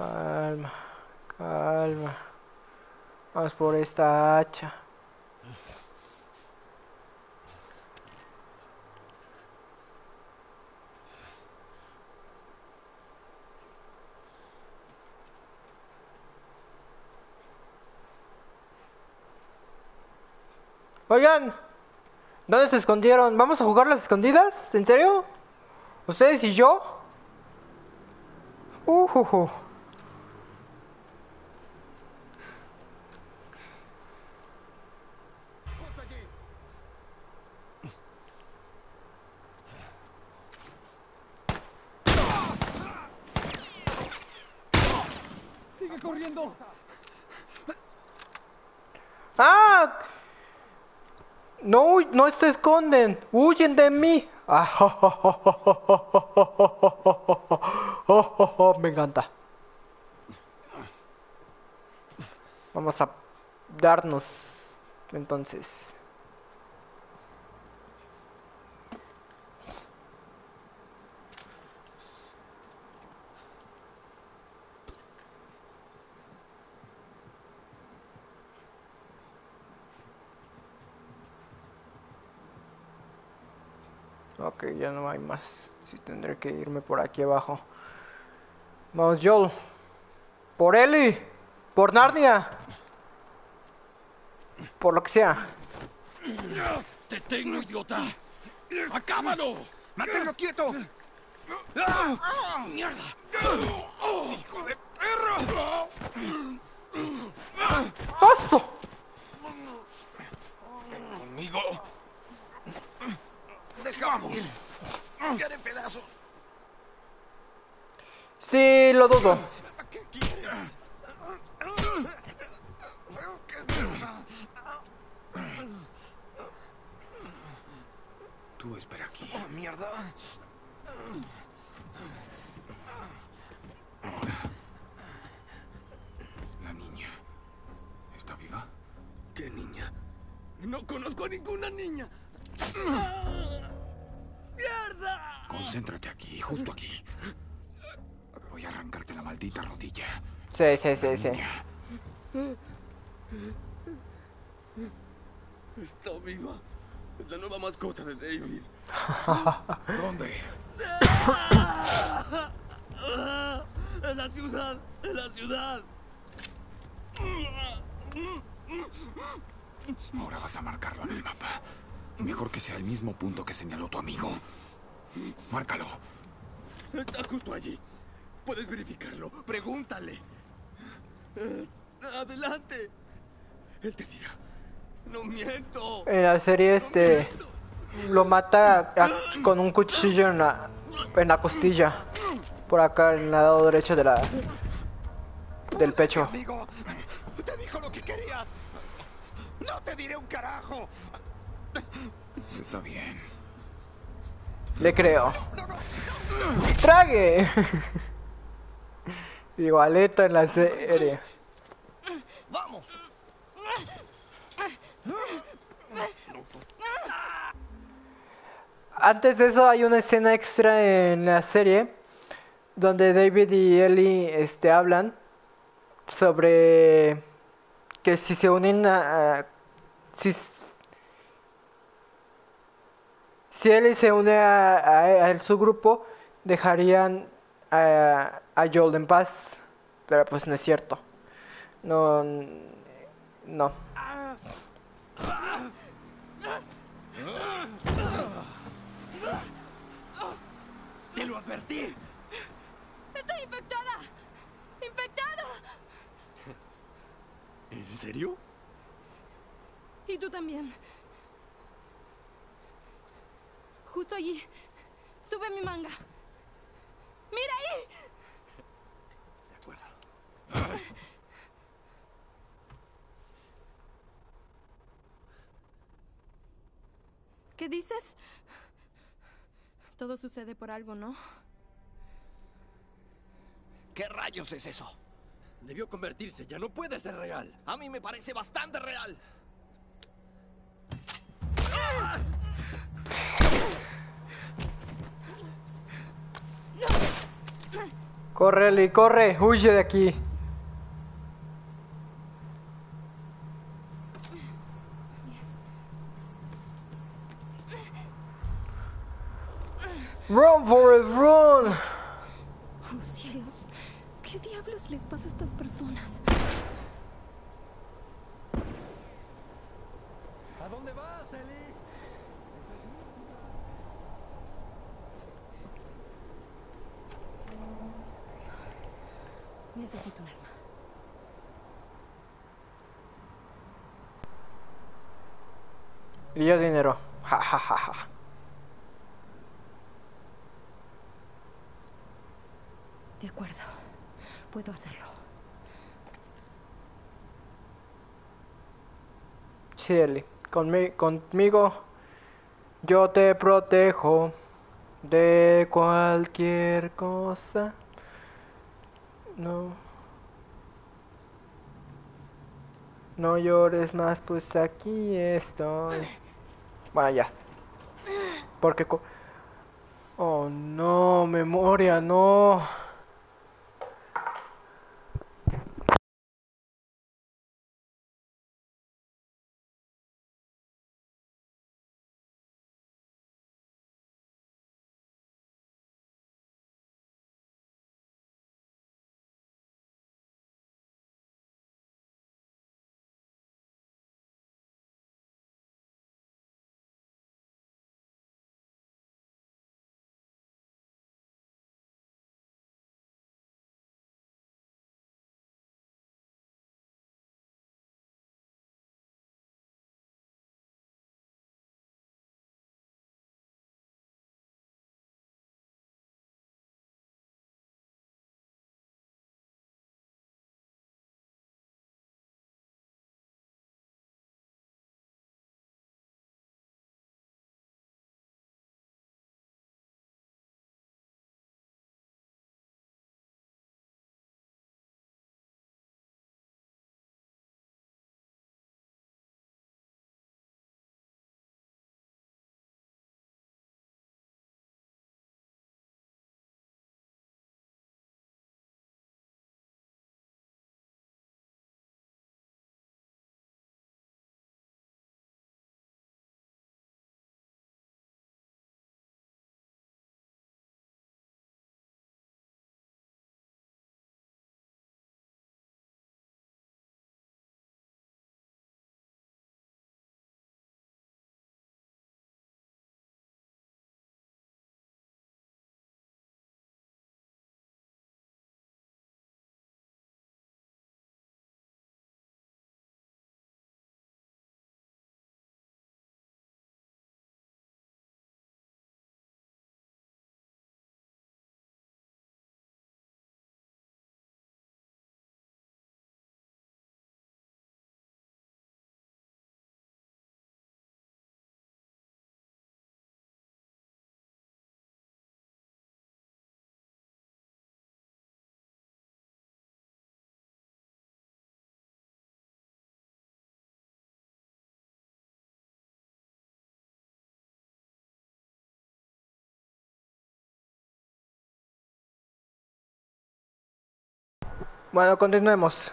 Calma, calma. Vamos por esta hacha. Oigan, ¿dónde se escondieron? ¿Vamos a jugar las escondidas? ¿En serio? ¿Ustedes y yo? Ujuju. ¡Sigue esconden, huyen de mí. Ah, me encanta. Vamos a darnos entonces. Ok, ya no hay más. Sí, tendré que irme por aquí abajo. Vamos, Joel. Por Ellie. Por Narnia. Por lo que sea. ¡Te tengo, idiota! ¡Acábalo! ¡Manténlo quieto! ¡Mierda! ¡Hijo de perra! ¡Oso! Conmigo. ¡Dejamos! ¡Qué pedazos! Sí, lo dudo. Tú espera aquí. Oh, mierda. La niña. ¿Está viva? ¿Qué niña? No conozco a ninguna niña. ¡Mierda! Concéntrate aquí, justo aquí. Voy a arrancarte la maldita rodilla. Sí, sí, sí, sí. Niña. Está viva. Es la nueva mascota de David. ¿Dónde? En la ciudad, en la ciudad. Ahora vas a marcarlo en el mapa. Mejor que sea el mismo punto que señaló tu amigo. Márcalo. Está justo allí. Puedes verificarlo. Pregúntale. Eh, Adelante. Él te dirá. No miento. En la serie este lo mata a- con un cuchillo en la en la costilla. Por acá en el lado derecho de la del pecho. Amigo, te dijo lo que querías. No te diré un carajo. Está bien. Le creo. ¡Trague! Igualito en la serie. ¡Vamos! Antes de eso hay una escena extra en la serie donde David y Ellie este hablan sobre que si se unen a, a- si si Ellie se une a, a- a su grupo dejarían a, a Joel en paz pero pues no es cierto no no Te lo advertí. ¡Estoy infectada! ¡Infectada! ¿En serio? Y tú también. Justo allí. Sube mi manga. ¡Mira ahí! De acuerdo. ¿Qué dices? Todo sucede por algo, ¿no? ¿Qué rayos es eso? Debió convertirse. Ya no puede ser real. A mí me parece bastante real. Corre corre huye de aquí Run, Forrest, run! ¡Oh, cielos! ¿Qué diablos les pasa a estas personas? ¿A dónde vas, Ellie? Necesito un arma. Y yo dinero. Ja, ja, ja, ja. De acuerdo. Puedo hacerlo. Sí, Eli. Conmi- conmigo yo te protejo de cualquier cosa. No. No llores más, pues aquí estoy. Bueno, ya. Porque... co- Oh, no, memoria, no. Bueno, continuemos.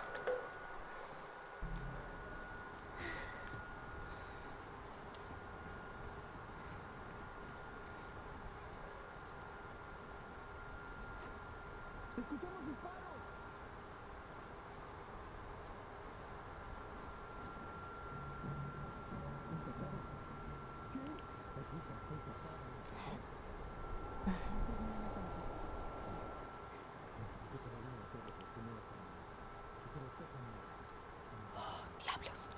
Diablos.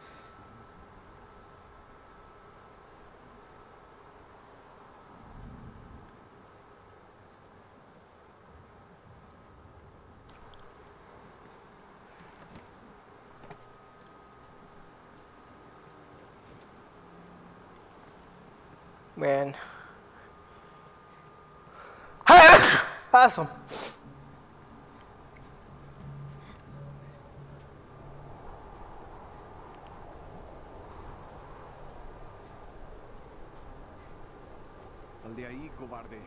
Bien. ¡Ah! Paso. Sal de ahí, cobarde.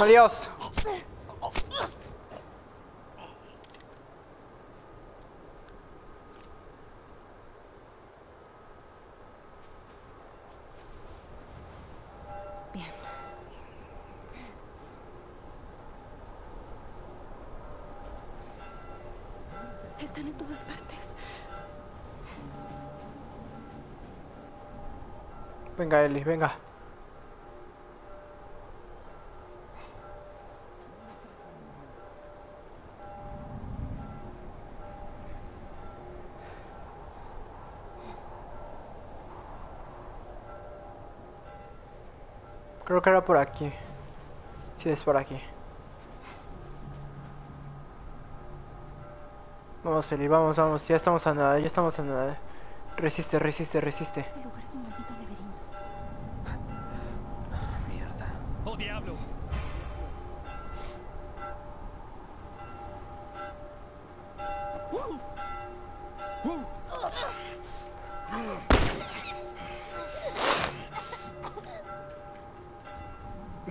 Adiós. Venga, Eli, venga. Creo que era por aquí. Sí, es por aquí. Vamos, Eli, vamos, vamos. Ya estamos a nada, ya estamos a nada. Resiste, resiste, resiste. Este lugar un. Diablo!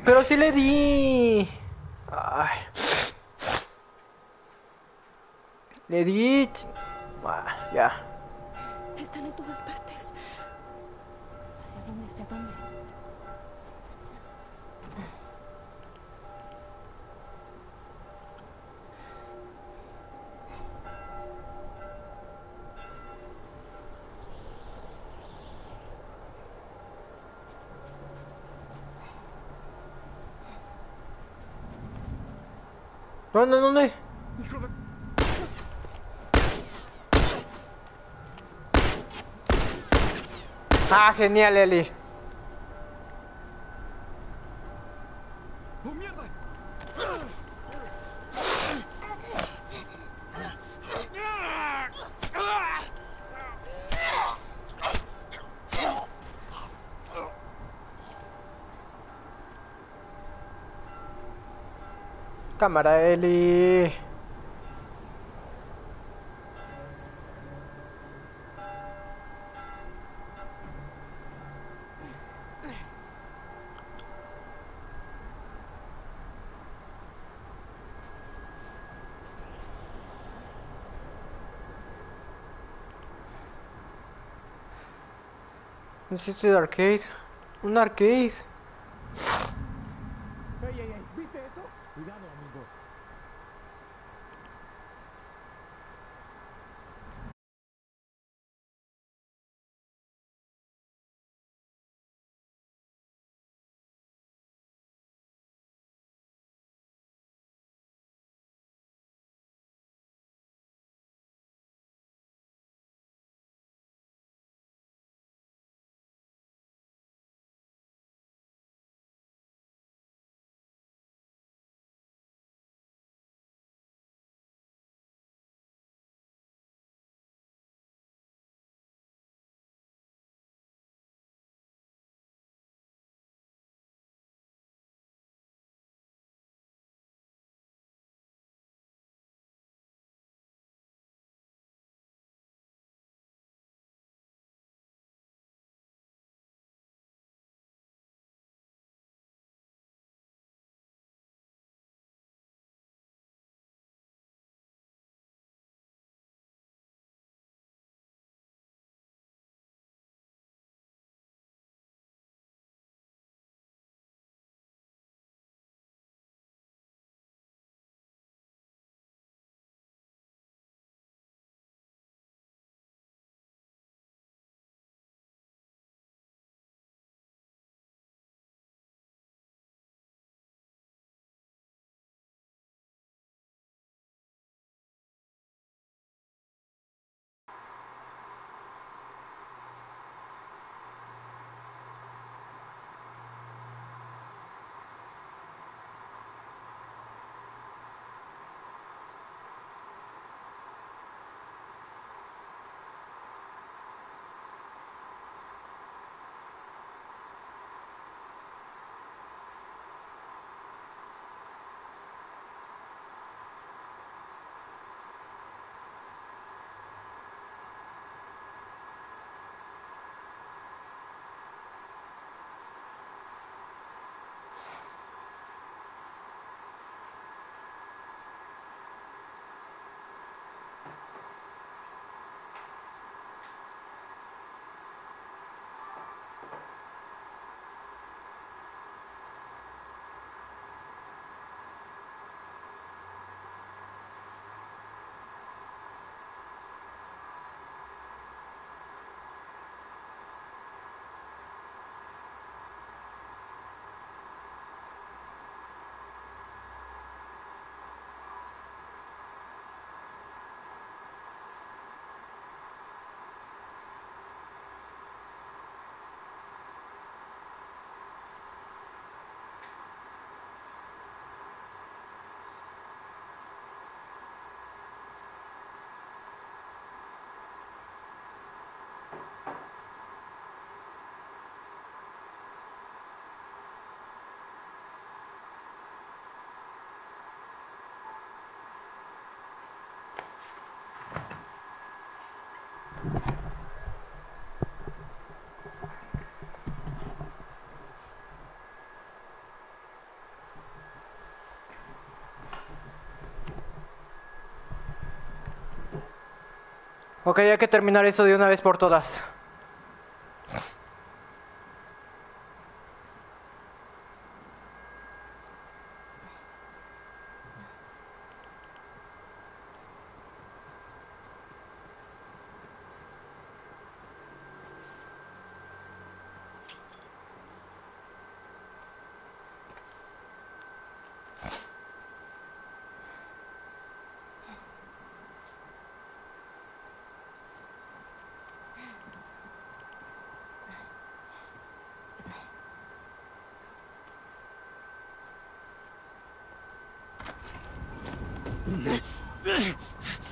Pero sí le di. Genial, Eli. Cámara, Eli. Necesito de arcade. Un arcade. ¡Ey, ey, ey! ¿Viste eso? Cuidado, amigo. Ok, hay que terminar eso de una vez por todas.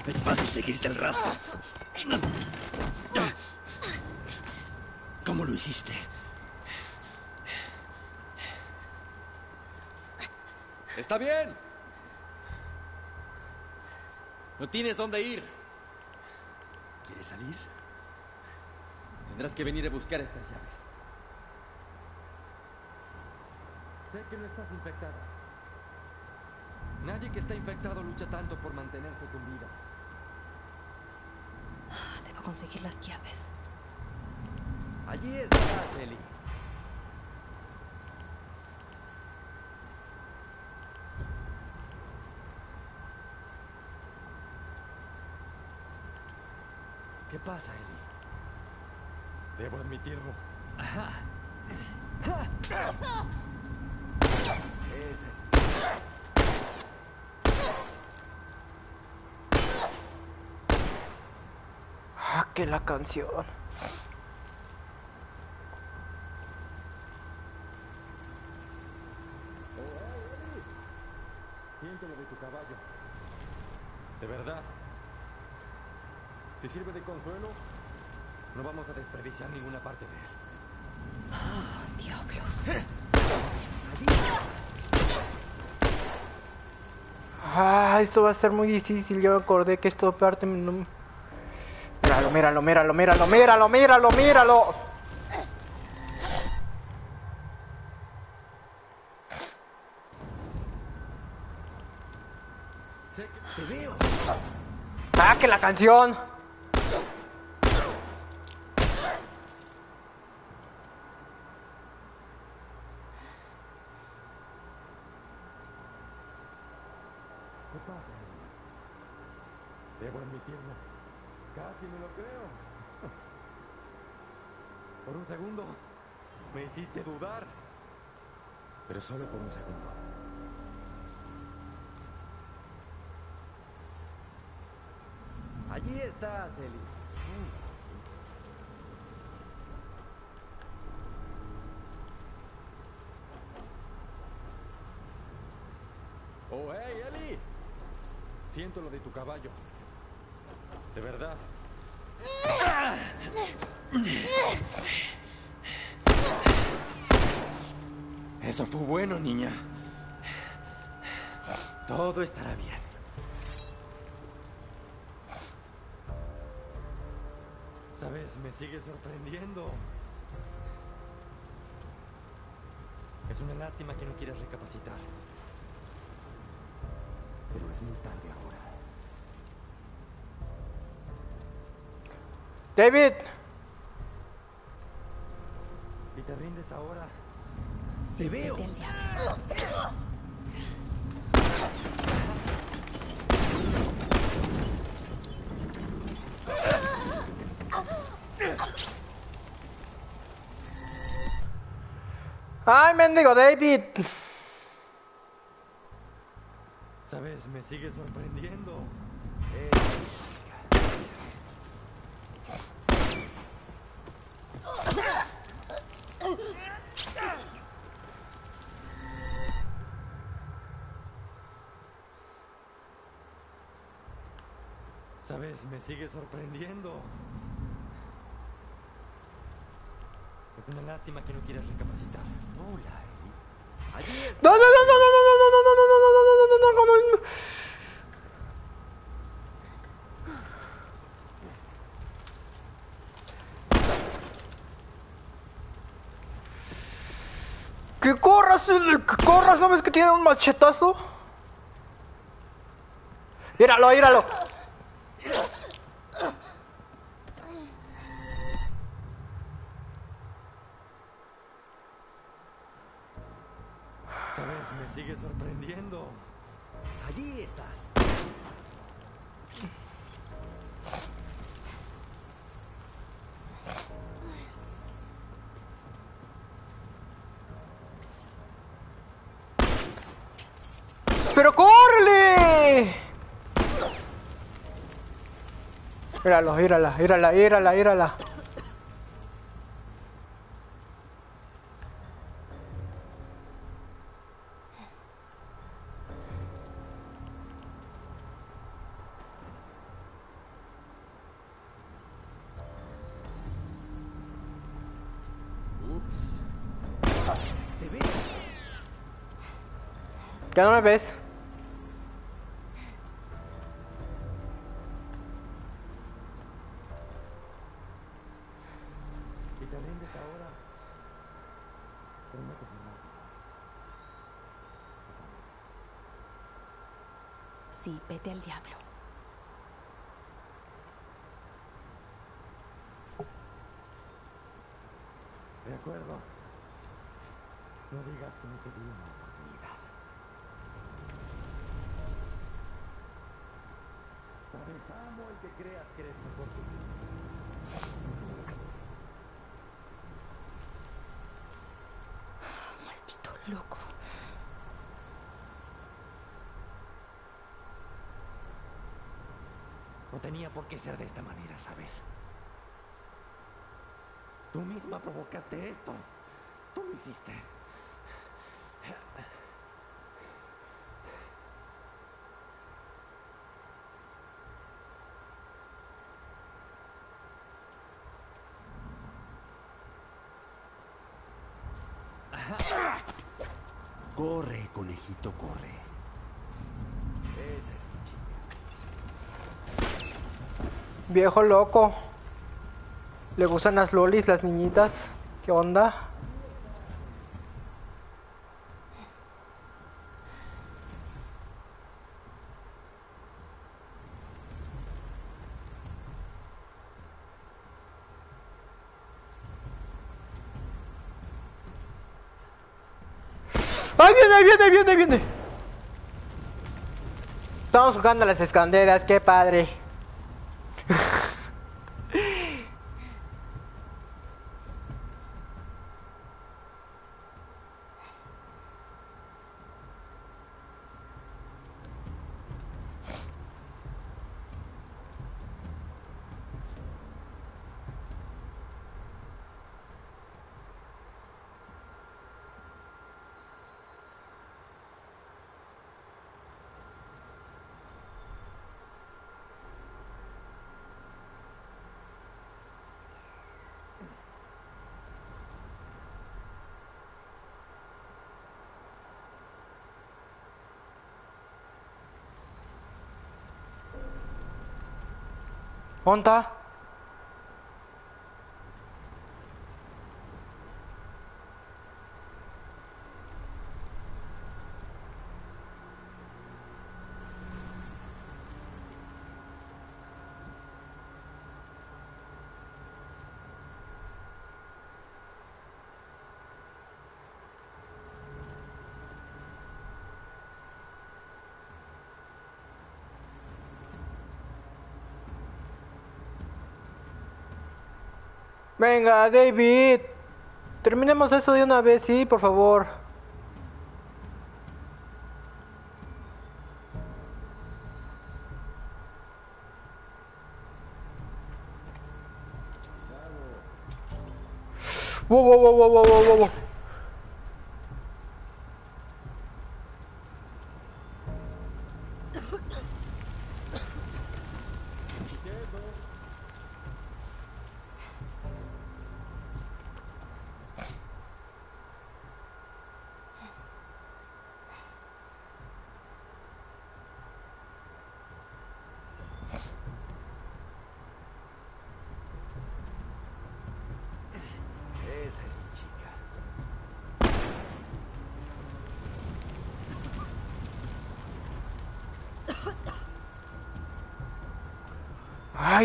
Es el rastro. ¿Cómo lo hiciste? Está bien. No tienes dónde ir. ¿Quieres salir? Tendrás que venir a buscar estas llaves. Sé que no estás infectada. Nadie que está infectado lucha tanto por mantenerse con vida. Conseguir las llaves. Allí estás, Ellie. ¿Qué pasa, Ellie? Debo admitirlo. Esa es Ah, que la canción. Siento lo de tu caballo. De verdad. Si sirve de consuelo, no vamos a desperdiciar ninguna parte de él. Diablos. Ah, esto va a ser muy difícil. Yo me acordé que esto parte. No... Míralo, míralo, míralo, míralo, míralo, míralo. Ah, que la canción. ¿Qué pasa, Ellie? Debo admitirlo. Casi me lo creo. Por un segundo me hiciste dudar. Pero solo por un segundo. Allí estás, Ellie. Oh, hey, Ellie. Siento lo de tu caballo. De verdad. Eso fue bueno, niña. Todo estará bien. Sabes, me sigue sorprendiendo. Es una lástima que no quieras recapacitar. Pero es muy tarde ahora. David. Si te rindes ahora, Te veo. Ay, mendigo David. sabes, me sigue sorprendiendo. Eh, Me sigue sorprendiendo. Es una lástima que no quieras recapacitar. No, no, no, no, no, no, no, no, no, no, no, no, no, no, no, no. Que corras, que corras, ¿no ves que tiene un machetazo? Míralo, míralo. vez me sigue sorprendiendo. Allí estás. ¡Pero córrele! Míralo, mírala, mírala, mírala, mírala. ¿Ya no me ves? Si te rindes ahora, prometo firmar. Sí, vete al diablo. De acuerdo. No digas que no te una oportunidad. Sabes, amo el que creas que eres mejor que yo. Maldito loco. No tenía por qué ser de esta manera, ¿sabes? Tú misma provocaste esto. Tú lo hiciste. Corre, conejito, corre. Esa es mi chica. Viejo loco. ¿Le gustan las lolis, las niñitas? ¿Qué onda? ¡Ay, viene, viene, viene! Estamos jugando las escondidas, qué padre. Onde tá? Venga, David. Terminemos esto de una vez, sí, por favor.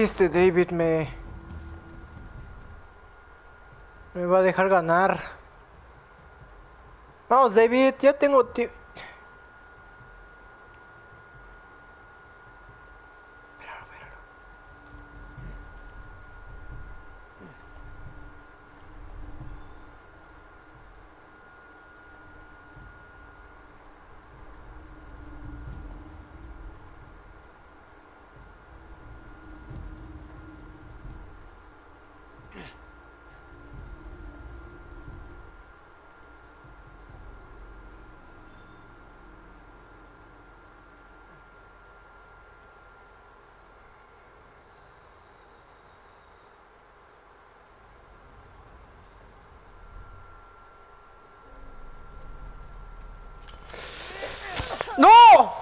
Este David me... Me va a dejar ganar. Vamos, David, ya tengo ti- ¡No!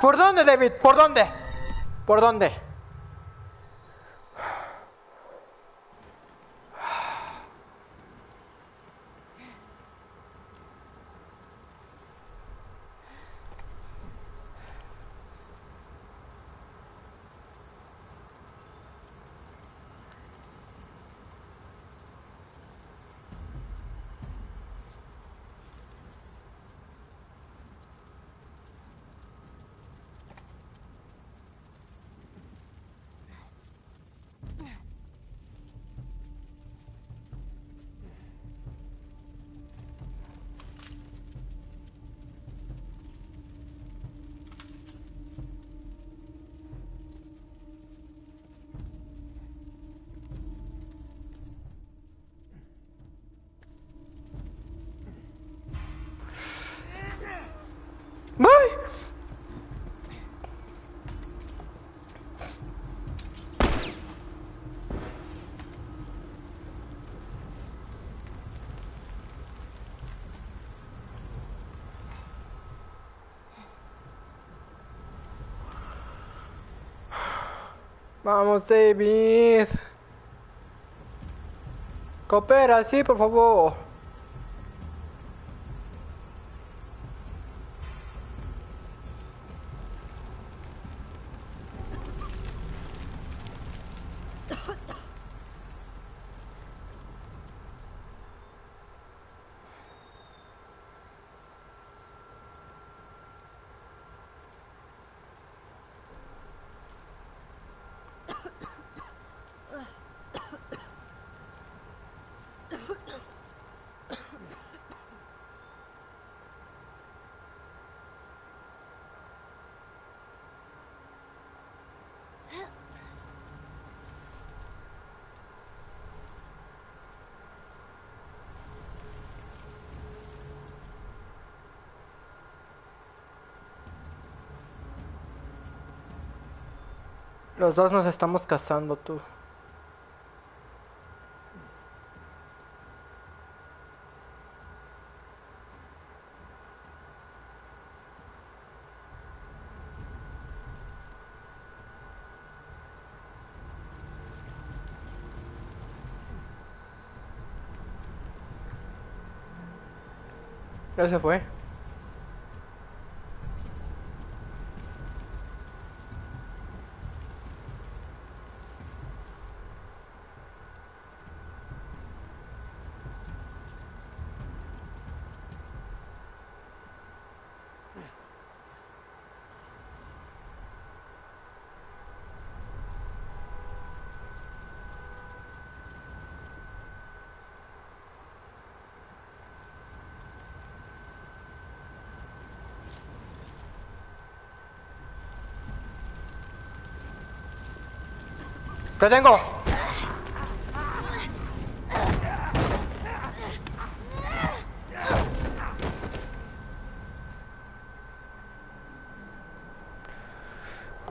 ¿Por dónde, David? ¿Por dónde? ¿Por dónde? Vamos, David. Coopera, sí, por favor. Los dos nos estamos casando, tú. Ya se fue. ¡Te tengo!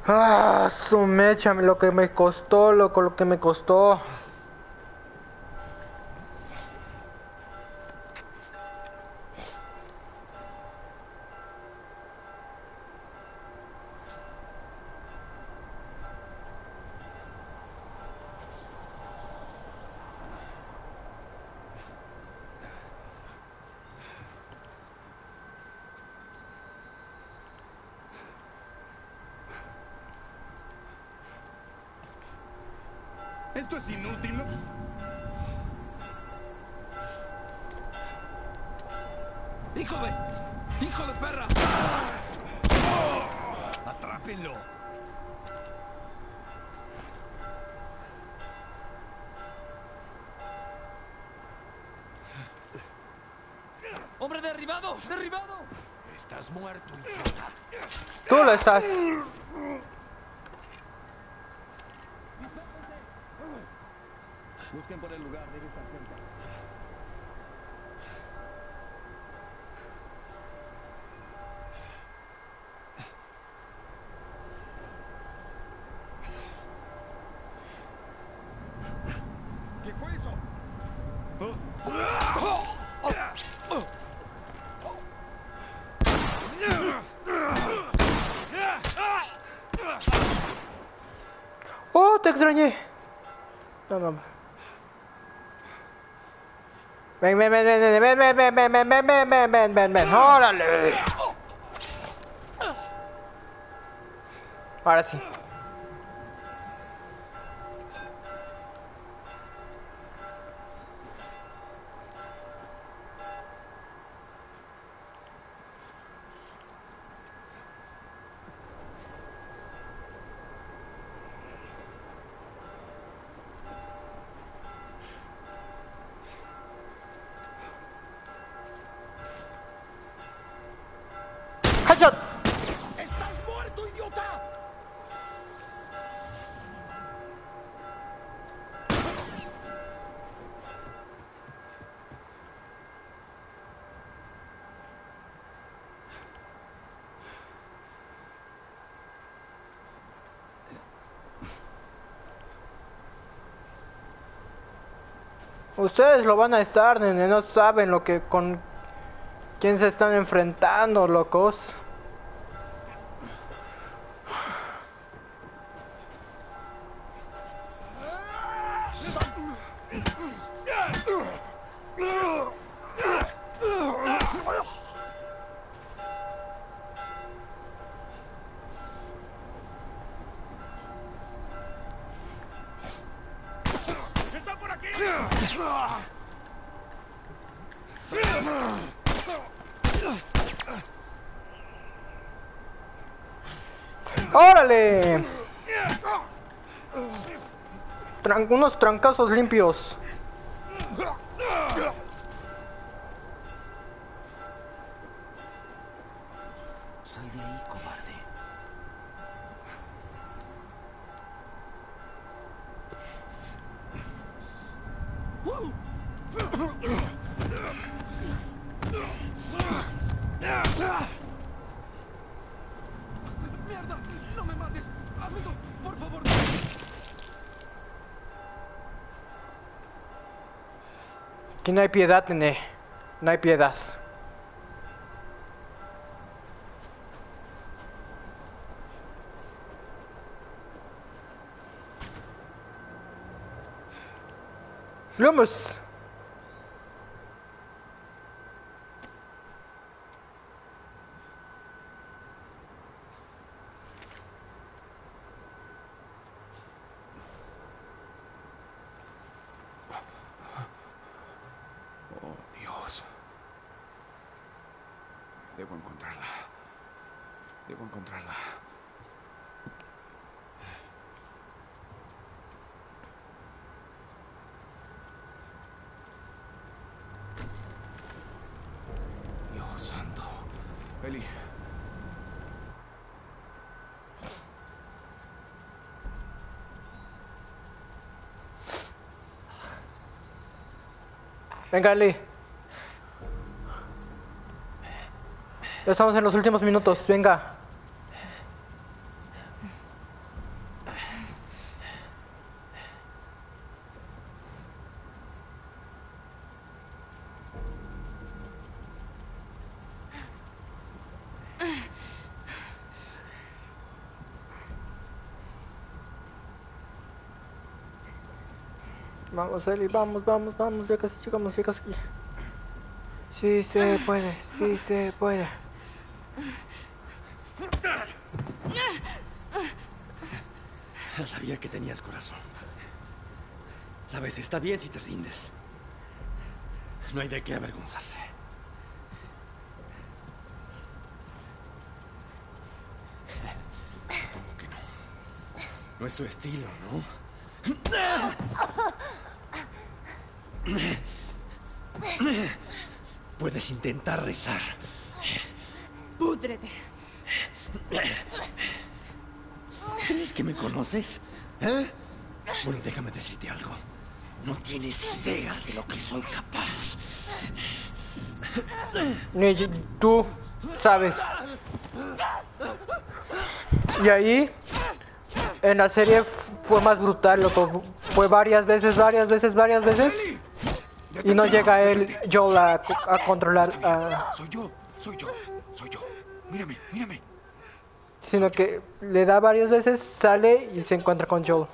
Ah, su mecha, lo que me costó, loco, lo que me costó. Esto es inútil. ¿no? ¡Hijo de... ¡Hijo de perra! ¡Atrápenlo! ¡Hombre derribado! ¡Derribado! Estás muerto, idiota. Tú lo estás. Por el lugar, debe estar cerca. Ven, ven, ven, ven, ven, ven, ven, ven, ven, ven, ven, ven, ven, ven, ven, órale. Ahora sí. Ustedes lo van a estar, nene, no saben lo que con quién se están enfrentando, locos. Trancazos limpios. No hay piedad, nene. No hay piedad. Oh, Dios. Debo encontrarla. Debo encontrarla. Dios santo. Eli. Venga, Eli. Estamos en los últimos minutos, venga. Vamos, Eli, vamos, vamos, vamos, ya casi llegamos, ya casi. Sí se puede, sí se puede. Sabía que tenías corazón. Sabes, está bien si te rindes. No hay de qué avergonzarse. Supongo que no. No es tu estilo, ¿no? Puedes intentar rezar. Púdrete. ¿Crees que me conoces? ¿Eh? Bueno, déjame decirte algo. No tienes idea de lo que soy capaz. Tú sabes. Y ahí, en la serie fue más brutal, loco. Fue varias veces, varias veces, varias veces. Y no llega él, Joel, a, a controlar, a- Soy yo, soy yo, soy yo. Mírame, mírame. Sino que le da varias veces, sale y se encuentra con Joel.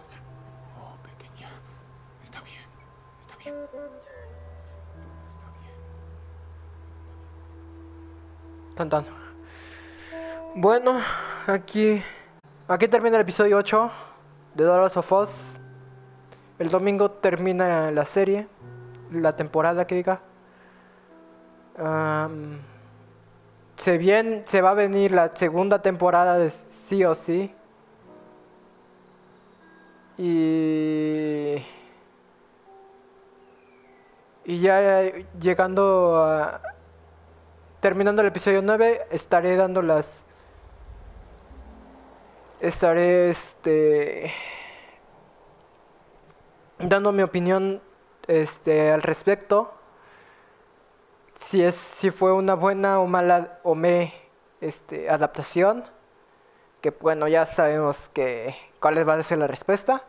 Oh, pequeña. Está bien, está bien. Está bien. Tan, tan. Bueno, aquí, aquí termina el episodio 8 de Dollars of Us. El domingo termina la serie, la temporada que diga. Am, se bien, se va a venir la segunda temporada de sí o sí. Y y ya llegando a terminando el episodio 9 estaré dando las estaré este dando mi opinión este al respecto si es si fue una buena o mala o me este adaptación que bueno ya sabemos que cuál va a ser la respuesta.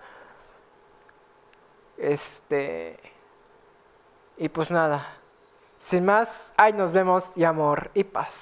Este y pues nada. Sin más ahí nos vemos y amor y paz